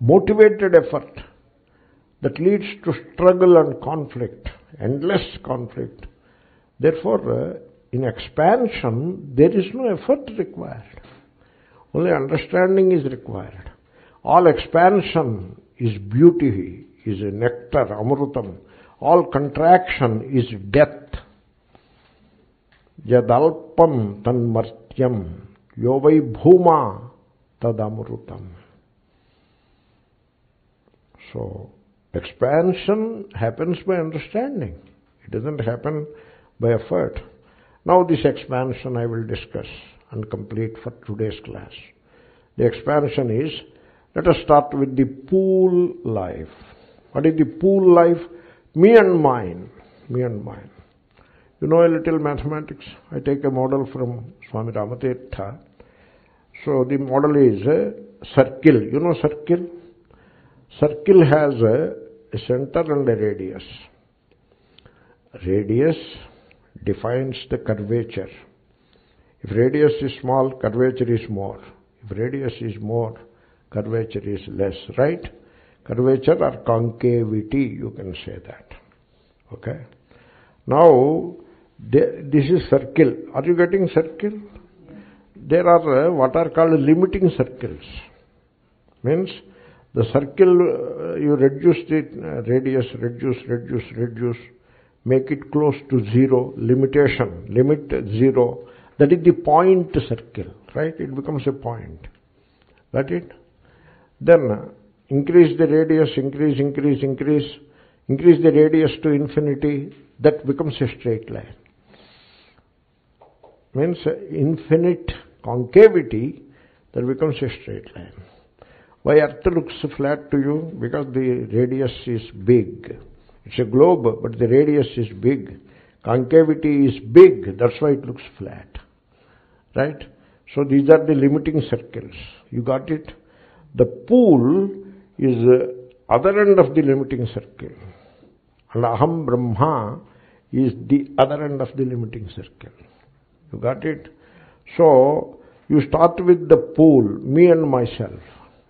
motivated effort that leads to struggle and conflict, endless conflict. Therefore, uh, in expansion, there is no effort required. Only understanding is required. All expansion is beauty, is a nectar, amrutam. All contraction is death. Yadalpam tanmartyam yovai bhuma tadamrutam. So, expansion happens by understanding. It doesn't happen by effort. Now this expansion I will discuss and complete for today's class. The expansion is, let us start with the pool life. What is the pool life? Me and mine. Me and mine. You know a little mathematics? I take a model from Swami Ramatirtha. So the model is a circle. You know circle? Circle has a, a center and a radius. Radius defines the curvature. If radius is small, curvature is more. If radius is more, curvature is less, right? Curvature or concavity, you can say that. Okay? Now, this is circle. Are you getting circle? There are uh, what are called limiting circles. Means the circle, uh, you reduce the uh, radius, reduce, reduce, reduce, make it close to zero, limitation, limit zero. That is the point circle, right? It becomes a point. That it? Then increase the radius, increase, increase, increase. Increase the radius to infinity, that becomes a straight line. Means infinite concavity, that becomes a straight line. Why earth looks flat to you? Because the radius is big. It's a globe, but the radius is big. Concavity is big, that's why it looks flat. Right? So these are the limiting circles. You got it? The pool is the other end of the limiting circle. And Aham Brahma is the other end of the limiting circle. You got it? So, you start with the pool, me and myself.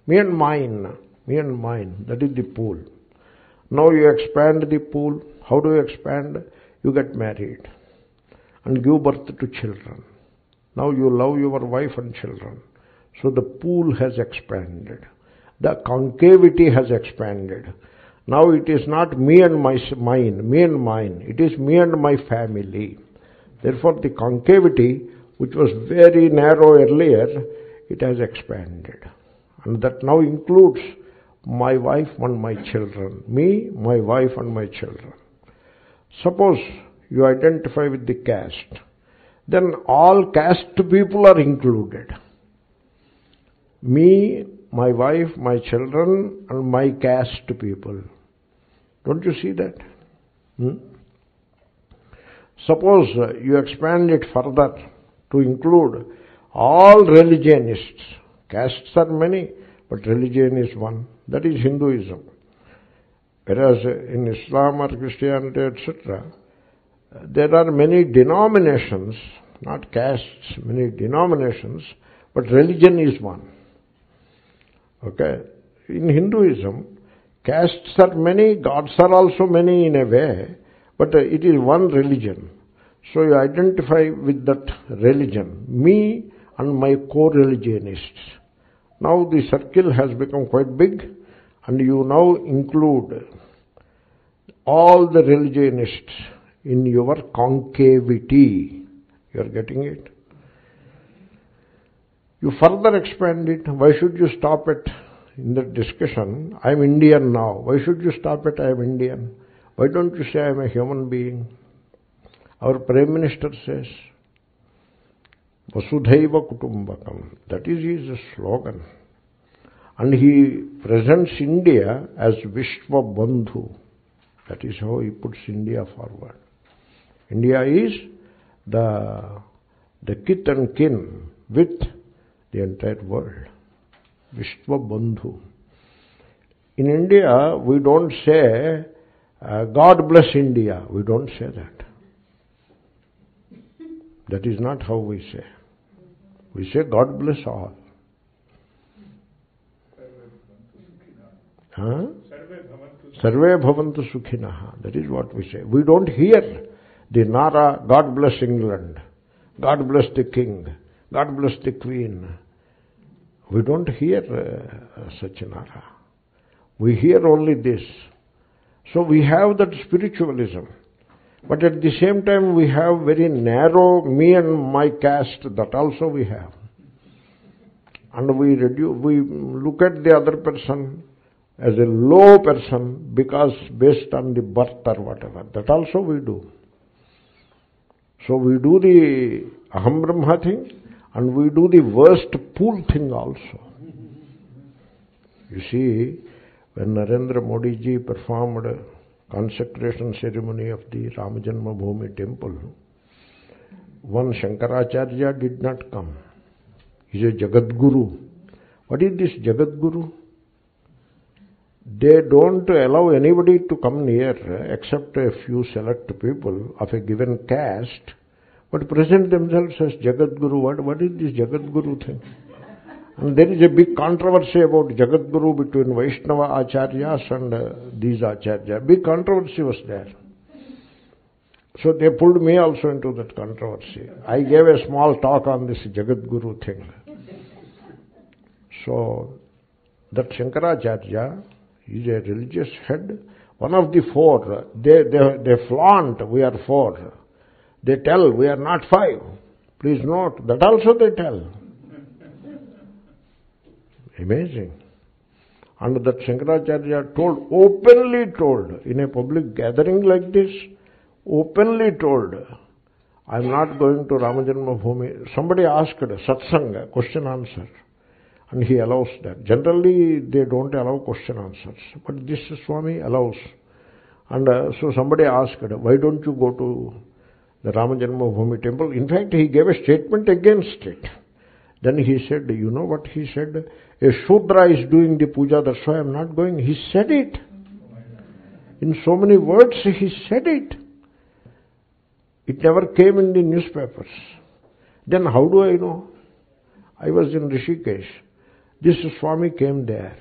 Me and mine. Me and mine. That is the pool. Now you expand the pool. How do you expand? You get married and give birth to children. Now you love your wife and children. So the pool has expanded. The concavity has expanded. Now it is not me and my mine, me and mine. It is me and my family. Therefore the concavity, which was very narrow earlier, it has expanded. And that now includes my wife and my children. Me, my wife and my children. Suppose you identify with the caste, then all caste people are included. Me, my wife, my children, and my caste people. Don't you see that? Hmm? Suppose you expand it further to include all religionists. Castes are many, but religion is one. That is Hinduism. Whereas in Islam or Christianity, etc., there are many denominations, not castes, many denominations, but religion is one. Okay? In Hinduism, castes are many, gods are also many in a way, but it is one religion. So you identify with that religion, me and my co-religionists. Now the circle has become quite big and you now include all the religionists in your concavity. You are getting it? You further expand it. Why should you stop it in the discussion? I am Indian now. Why should you stop it? I am Indian. Why don't you say I am a human being? Our Prime Minister says, Vasudhaiva Kutumbakam. That is his slogan. And he presents India as Vishwa Bandhu. That is how he puts India forward. India is the, the kith and kin with the entire world. Vishwa Bandhu. In India, we don't say, uh, God bless India. We don't say that. That is not how we say. We say, God bless all. Huh? Sarve bhavantu sukhinaha. That is what we say. We don't hear the Nara, God bless England, God bless the king, God bless the queen. We don't hear uh, such Nara. We hear only this. So we have that spiritualism. But at the same time we have very narrow me and my caste, that also we have. And we reduce, we look at the other person as a low person because based on the birth or whatever. That also we do. So we do the Aham Brahma thing and we do the worst pool thing also. You see, when Narendra Modi ji performed consecration ceremony of the Ramajanma Bhumi temple, one Shankaracharya did not come. He is a Jagat Guru. What is this Jagat Guru? They don't allow anybody to come near except a few select people of a given caste, but present themselves as Jagat Guru. What, what is this Jagat Guru thing? And there is a big controversy about Jagat Guru between Vaishnava Acharyas and uh, these Acharyas. Big controversy was there. So they pulled me also into that controversy. I gave a small talk on this Jagat Guru thing. So that Shankaracharya is a religious head, one of the four. They, they, they flaunt, we are four. They tell, we are not five. Please note, that also they tell. Amazing. And that Shankaracharya told, openly told, in a public gathering like this, openly told, I am not going to Ramajanma Bhumi. Somebody asked, satsanga, question answer. And he allows that. Generally, they don't allow question answers. But this Swami allows. And uh, so somebody asked, why don't you go to the Ramajanma Bhumi temple? In fact, he gave a statement against it. Then he said, you know what he said? A Shudra is doing the puja, that's why I am not going. He said it. In so many words, he said it. It never came in the newspapers. Then how do I know? I was in Rishikesh. This Swami came there.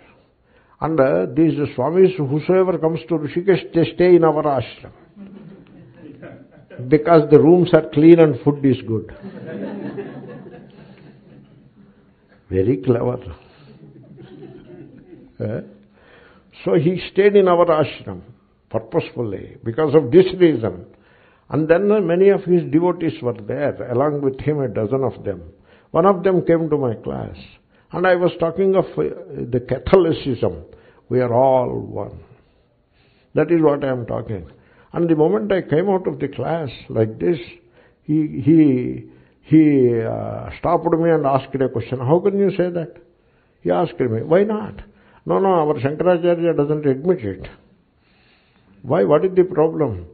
And uh, these Swamis, whosoever comes to Rishikesh, they stay in our ashram. Because the rooms are clean and food is good. Very clever. So he stayed in our ashram purposefully because of this reason. And then many of his devotees were there, along with him a dozen of them. One of them came to my class. And I was talking of the Catholicism. We are all one. That is what I am talking. And the moment I came out of the class like this, he, he, he uh, stopped me and asked a question. How can you say that? He asked me, why not? No, no, our Shankaracharya doesn't admit it. Why? What is the problem?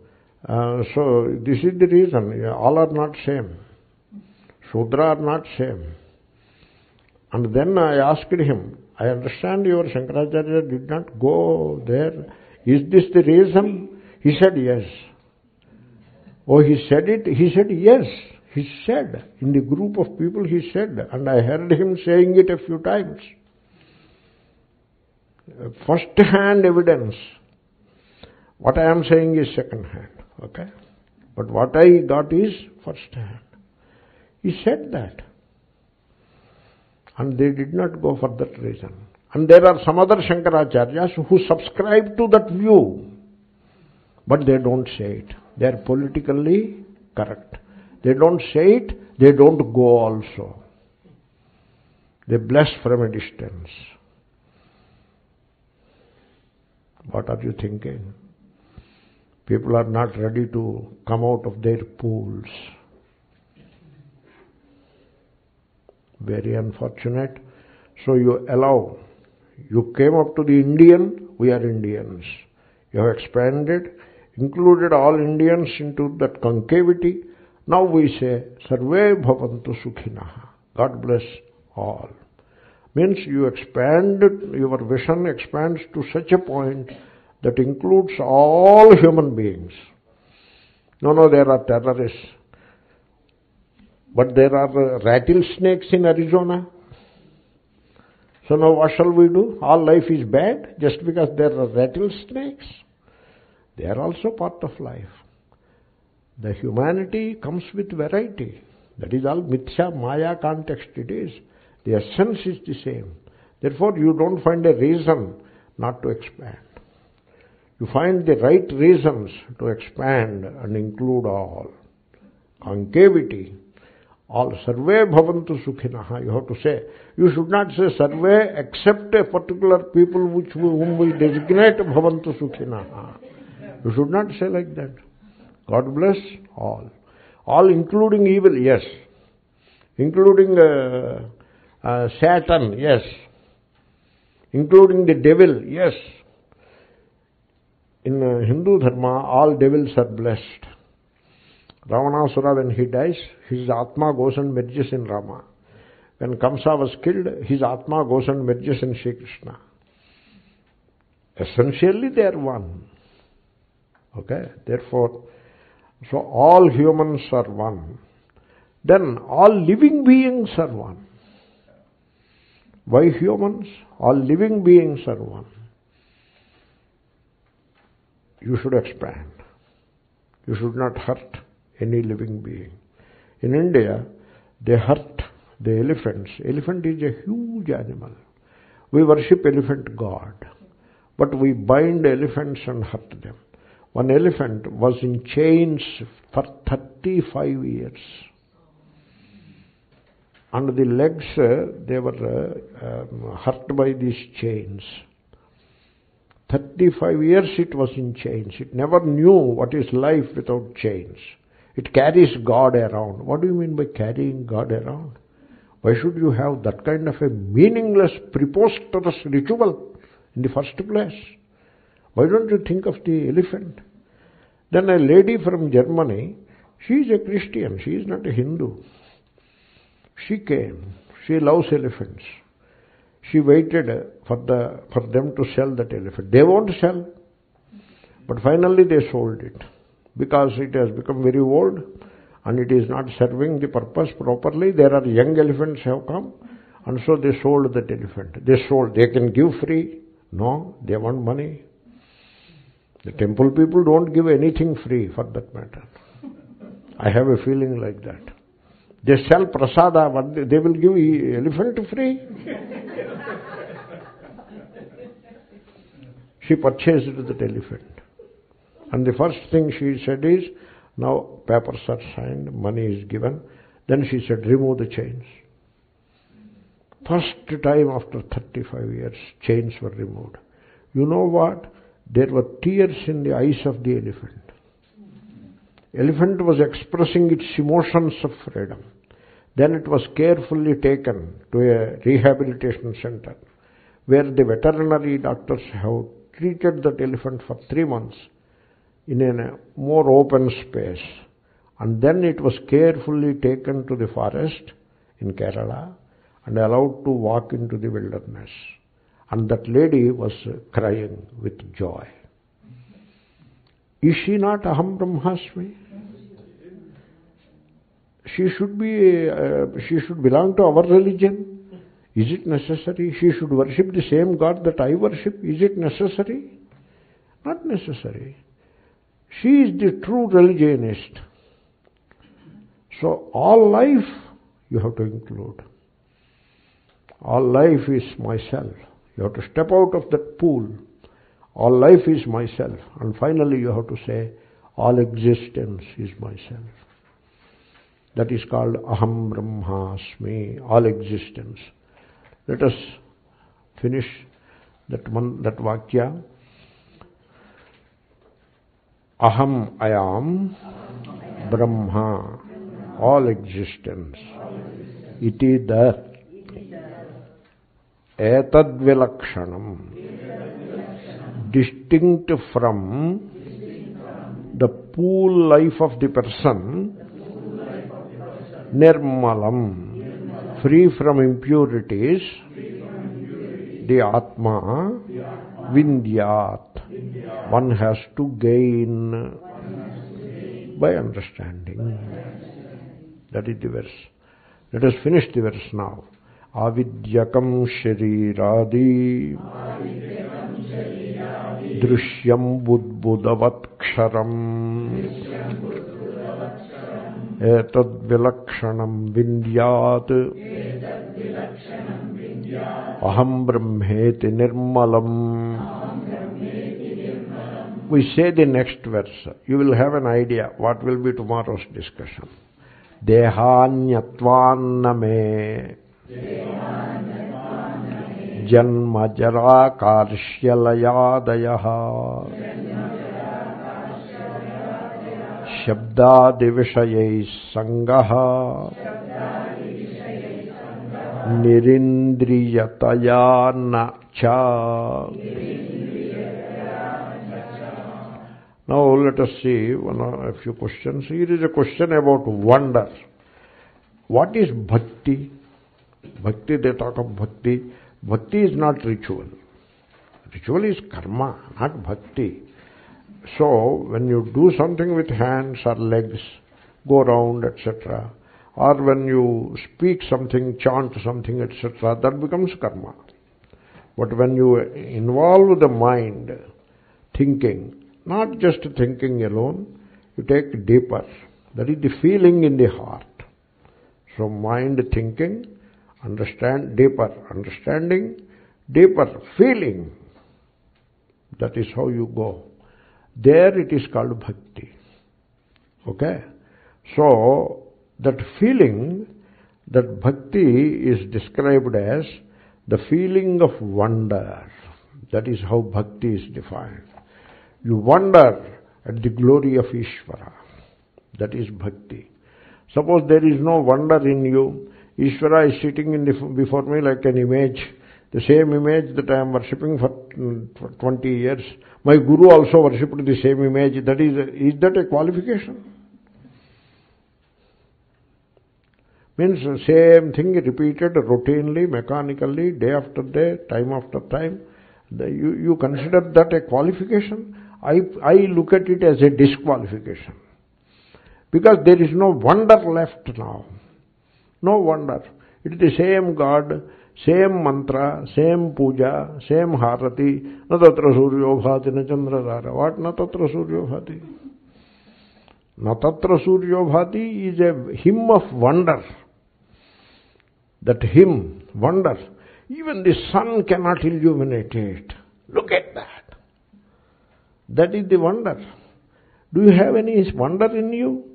Uh, so this is the reason. All are not same. Shudra are not same. And then I asked him, I understand your Shankaracharya did not go there. Is this the reason? He said yes. Oh, he said it? He said yes. He said, in the group of people he said, and I heard him saying it a few times. First-hand evidence. What I am saying is second-hand. Okay? But what I got is first-hand. He said that. And they did not go for that reason. And there are some other Shankaracharyas who subscribe to that view. But they don't say it. They are politically correct. They don't say it, they don't go also. They bless from a distance. What are you thinking? People are not ready to come out of their pools. Very unfortunate. So you allow. You came up to the Indian, we are Indians. You have expanded, included all Indians into that concavity. Now we say, Sarve bhavantu sukhinaha. God bless all. Means you expand, your vision expands to such a point that includes all human beings. No, no, there are terrorists. But there are rattlesnakes in Arizona. So now what shall we do? All life is bad just because there are rattlesnakes. They are also part of life. The humanity comes with variety. That is all mithya, maya context it is. The essence is the same. Therefore, you don't find a reason not to expand. You find the right reasons to expand and include all. Concavity, all sarve bhavantu sukhinaha, you have to say. You should not say sarve except a particular people which whom we designate bhavantu sukhinaha. You should not say like that. God bless all. All including evil, yes. Including uh, uh, Satan, yes. Including the devil, yes. In uh, Hindu Dharma, all devils are blessed. Ravanasura, when he dies, his Atma goes and merges in Rama. When Kamsa was killed, his Atma goes and merges in Sri Krishna. Essentially, they are one. Okay? Therefore, so all humans are one. Then all living beings are one. Why humans? All living beings are one. You should expand. You should not hurt any living being. In India, they hurt the elephants. Elephant is a huge animal. We worship elephant god. But we bind elephants and hurt them. One elephant was in chains for 35 years. And the legs, uh, they were uh, um, hurt by these chains. 35 years it was in chains. It never knew what is life without chains. It carries God around. What do you mean by carrying God around? Why should you have that kind of a meaningless, preposterous ritual in the first place? Why don't you think of the elephant? Then a lady from Germany, she is a Christian, she is not a Hindu. She came, she loves elephants. She waited uh, for, the, for them to sell that elephant. They won't sell. But finally they sold it because it has become very old and it is not serving the purpose properly. There are young elephants have come and so they sold that elephant. They sold. They can give free. No, they want money. The temple people don't give anything free for that matter. I have a feeling like that. They sell prasada, but they will give elephant free. she purchased that elephant. And the first thing she said is, now papers are signed, money is given. Then she said, remove the chains. First time after 35 years, chains were removed. You know what? There were tears in the eyes of the elephant. Elephant was expressing its emotions of freedom. Then it was carefully taken to a rehabilitation center where the veterinary doctors have treated that elephant for three months in a more open space. And then it was carefully taken to the forest in Kerala and allowed to walk into the wilderness. And that lady was crying with joy. Is she not Aham Brahmasmi? She should be, uh, she should belong to our religion. Is it necessary? She should worship the same God that I worship. Is it necessary? Not necessary. She is the true religionist. So all life you have to include. All life is myself. You have to step out of that pool. All life is myself. And finally you have to say, all existence is myself. That is called Aham Brahmasmi, all existence. Let us finish that one, that Vakya. Aham Ayam Brahma, all existence. Iti that. Etadvilakshanam. Distinct from the pool life of the person, nirmalam, free from impurities, the Atma, Vidyat. One has to gain by understanding. That is the verse. Let us finish the verse now. Avidyakam shariradi drishyam budbudavatksharam etadvilakshanam vidyat aham brahmeti nirmalam we say the next verse, you will have an idea what will be tomorrow's discussion. Karshyalayadayaha Shabdadivishayai Sangaha Nirindriyataya na cha Now let us see one a few questions. Here is a question about wonder. What is bhakti? Bhakti, they talk of bhakti. Bhakti is not ritual. Ritual is karma, not bhakti. So, when you do something with hands or legs, go around, etc., or when you speak something, chant something, etc., that becomes karma. But when you involve the mind, thinking, not just thinking alone, you take deeper. That is the feeling in the heart. So mind thinking, understand deeper, understanding, deeper feeling. That is how you go. There it is called bhakti. Okay? So, that feeling, that bhakti is described as the feeling of wonder. That is how bhakti is defined. You wonder at the glory of Ishvara. That is bhakti. Suppose there is no wonder in you. Ishvara is sitting in the, before me like an image. The same image that I am worshipping for, mm, for 20 years. My Guru also worshipped the same image. That is, is that a qualification? Means same thing repeated routinely, mechanically, day after day, time after time. The, you, you consider that a qualification? I, I look at it as a disqualification. Because there is no wonder left now. No wonder. It is the same God, same mantra, same puja, same harati. Na tatra suryo bhati na chandradara. What na tatra suryo bhati? Is a hymn of wonder. That hymn, wonder. Even the sun cannot illuminate it. Look at that. That is the wonder. Do you have any wonder in you?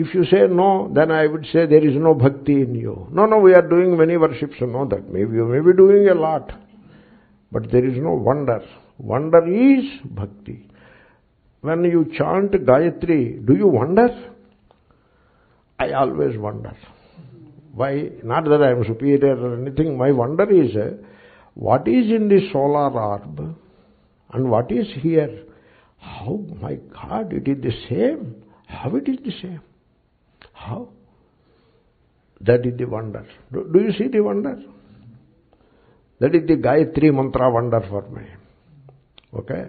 If you say no, then I would say there is no bhakti in you. No, no, we are doing many worships. No, that maybe you may be doing a lot. But there is no wonder. Wonder is bhakti. When you chant Gayatri, do you wonder? I always wonder. Why? Not that I am superior or anything. My wonder is, uh, what is in the solar orb and what is here? How, my God, it is the same. How it is the same? How? That is the wonder. Do, do you see the wonder? That is the Gayatri mantra wonder for me. Okay?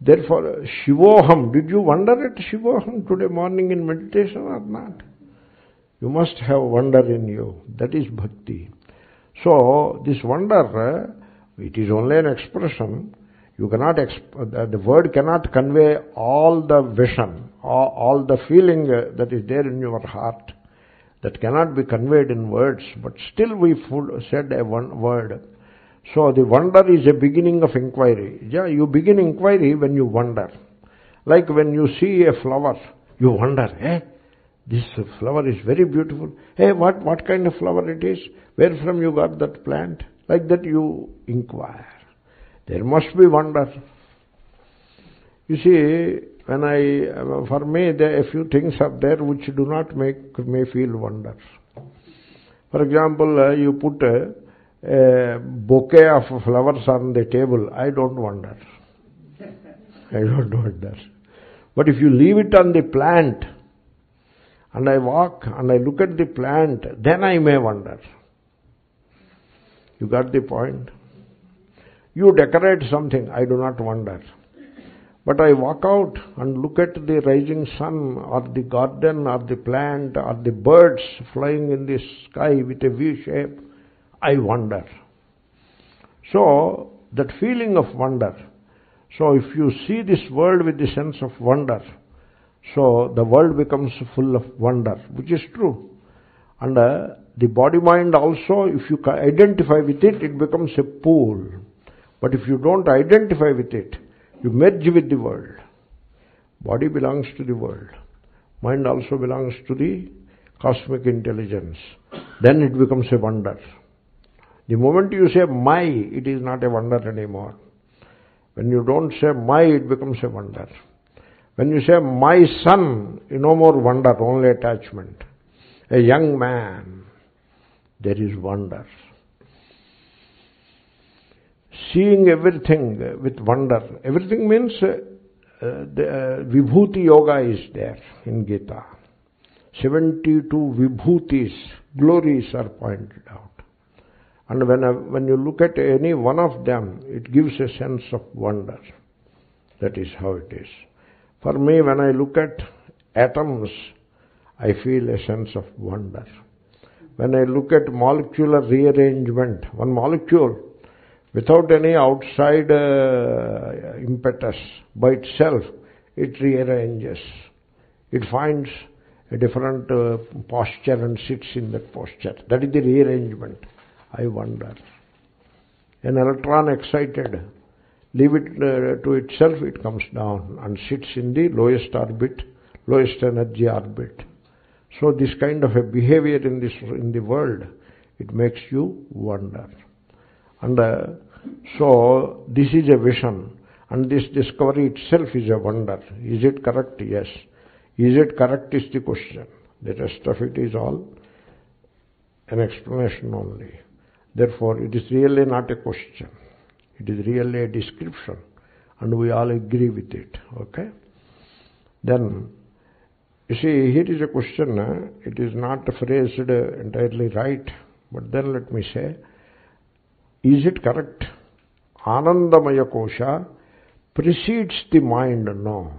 Therefore, Shivoham, did you wonder at Shivoham today morning in meditation or not? You must have wonder in you. That is bhakti. So, this wonder, it is only an expression. You cannot, exp- the word cannot convey all the vision, all, all the feeling uh, that is there in your heart. That cannot be conveyed in words, but still we said a one word. So the wonder is a beginning of inquiry. Yeah, you begin inquiry when you wonder. Like when you see a flower, you wonder, eh? This flower is very beautiful. Hey, what, what kind of flower it is? Where from you got that plant? Like that you inquire. There must be wonder. You see, when I, for me, there are a few things up there which do not make me feel wonder. For example, uh, you put a, a bouquet of flowers on the table. I don't wonder. I don't wonder. But if you leave it on the plant, and I walk and I look at the plant, then I may wonder. You got the point? You decorate something, I do not wonder. But I walk out and look at the rising sun or the garden or the plant or the birds flying in the sky with a V shape, I wonder. So, that feeling of wonder. So, if you see this world with the sense of wonder, so the world becomes full of wonder, which is true. And uh, the body mind also, if you identify with it, it becomes a pool. But if you don't identify with it, you merge with the world. Body belongs to the world. Mind also belongs to the cosmic intelligence. Then it becomes a wonder. The moment you say my, it is not a wonder anymore. When you don't say my, it becomes a wonder. When you say my son, no more wonder, only attachment. A young man, there is wonder. Seeing everything with wonder. Everything means uh, uh, the uh, Vibhuti Yoga is there in Gita. 72 Vibhutis, glories are pointed out. And when, when you look at any one of them, it gives a sense of wonder. That is how it is. For me, when I look at atoms, I feel a sense of wonder. When I look at molecular rearrangement, one molecule, without any outside uh, impetus, by itself, it rearranges. It finds a different uh, posture and sits in that posture. That is the rearrangement. I wonder. An electron excited, leave it uh, to itself, it comes down and sits in the lowest orbit, lowest energy orbit. So this kind of a behavior in this in the world, it makes you wonder. And uh, So, this is a vision, and this discovery itself is a wonder. Is it correct? Yes. Is it correct is the question. The rest of it is all an explanation only. Therefore, it is really not a question. It is really a description, and we all agree with it. Okay? Then, you see, here is a question. It is not phrased entirely right, but then let me say, is it correct? Anandamaya kosha precedes the mind. No.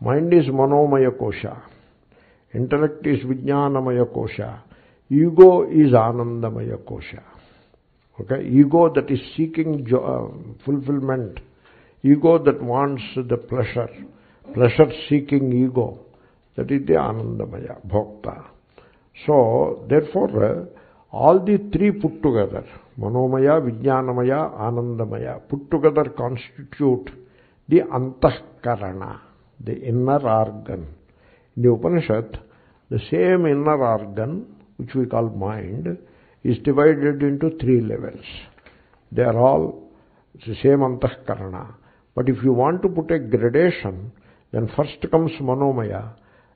Mind is manomaya kosha. Intellect is vijnanamaya kosha. Ego is anandamaya kosha. Okay? Ego that is seeking jo- uh, fulfillment. Ego that wants the pleasure. Pleasure-seeking ego. That is the anandamaya, bhokta. So, therefore, all the three put together, manomaya, vijnanamaya, anandamaya, put together constitute the antahkarana, the inner organ. In the Upanishad, the same inner organ, which we call mind, is divided into three levels. They are all the same antahkarana. But if you want to put a gradation, then first comes manomaya,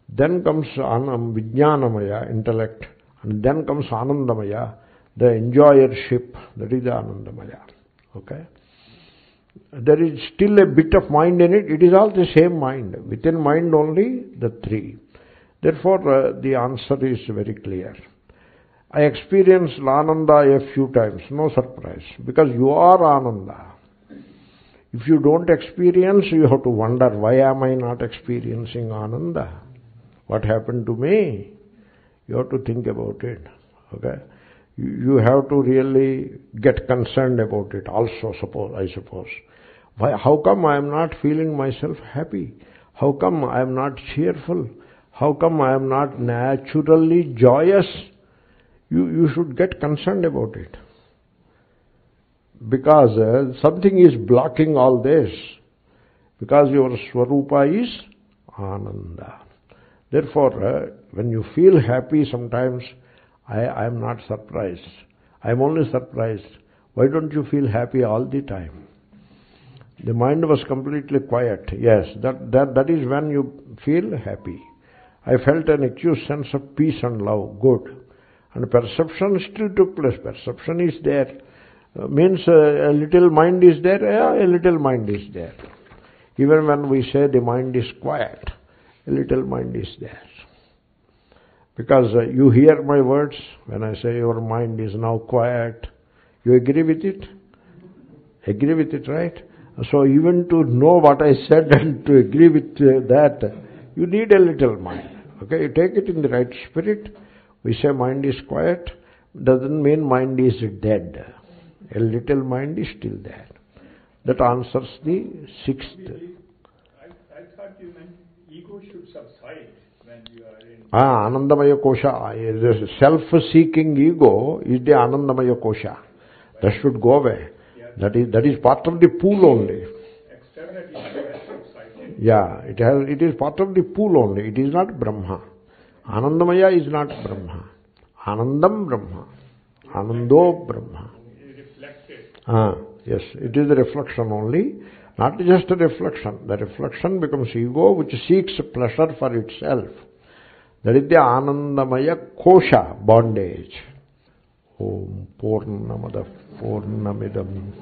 then comes anam, vijnanamaya, intellect, and then comes anandamaya, the enjoyership, that is the anandamaya. Okay? There is still a bit of mind in it, it is all the same mind. Within mind only, the three. Therefore, uh, the answer is very clear. I experienced Ananda a few times, no surprise, because you are Ananda. If you don't experience, you have to wonder, why am I not experiencing Ananda? What happened to me? You have to think about it. Okay? You have to really get concerned about it also, suppose, I suppose. Why, how come I am not feeling myself happy? How come I am not cheerful? How come I am not naturally joyous? You, you should get concerned about it. Because uh, something is blocking all this. Because your Swarupa is Ananda. Therefore, uh, when you feel happy sometimes, I, I am not surprised. I am only surprised. Why don't you feel happy all the time? The mind was completely quiet. Yes, that, that, that is when you feel happy. I felt an acute sense of peace and love. Good. And perception still took place. Perception is there. Uh, means uh, a little mind is there, yeah, a little mind is there. Even when we say the mind is quiet, a little mind is there. Because uh, you hear my words when I say your mind is now quiet. You agree with it? Agree with it, right? So even to know what I said and to agree with uh, that, you need a little mind. Okay, you take it in the right spirit. We say mind is quiet, doesn't mean mind is dead. A little mind is still there. That answers the sixth. I, I thought you meant ego should subside when you are Anandamaya Kosha. The self-seeking ego is the Anandamaya Kosha. That should go away. That is, that is part of the pool only. Yeah, it has. It is part of the pool only. It is not Brahma. Anandamaya is not Brahma. Anandam Brahma. Anando Brahma. Ah, yes, it is the reflection only. Not just a reflection. The reflection becomes ego which seeks pleasure for itself. That is the Anandamaya Kosha bondage. Om Purnamada Purnamidam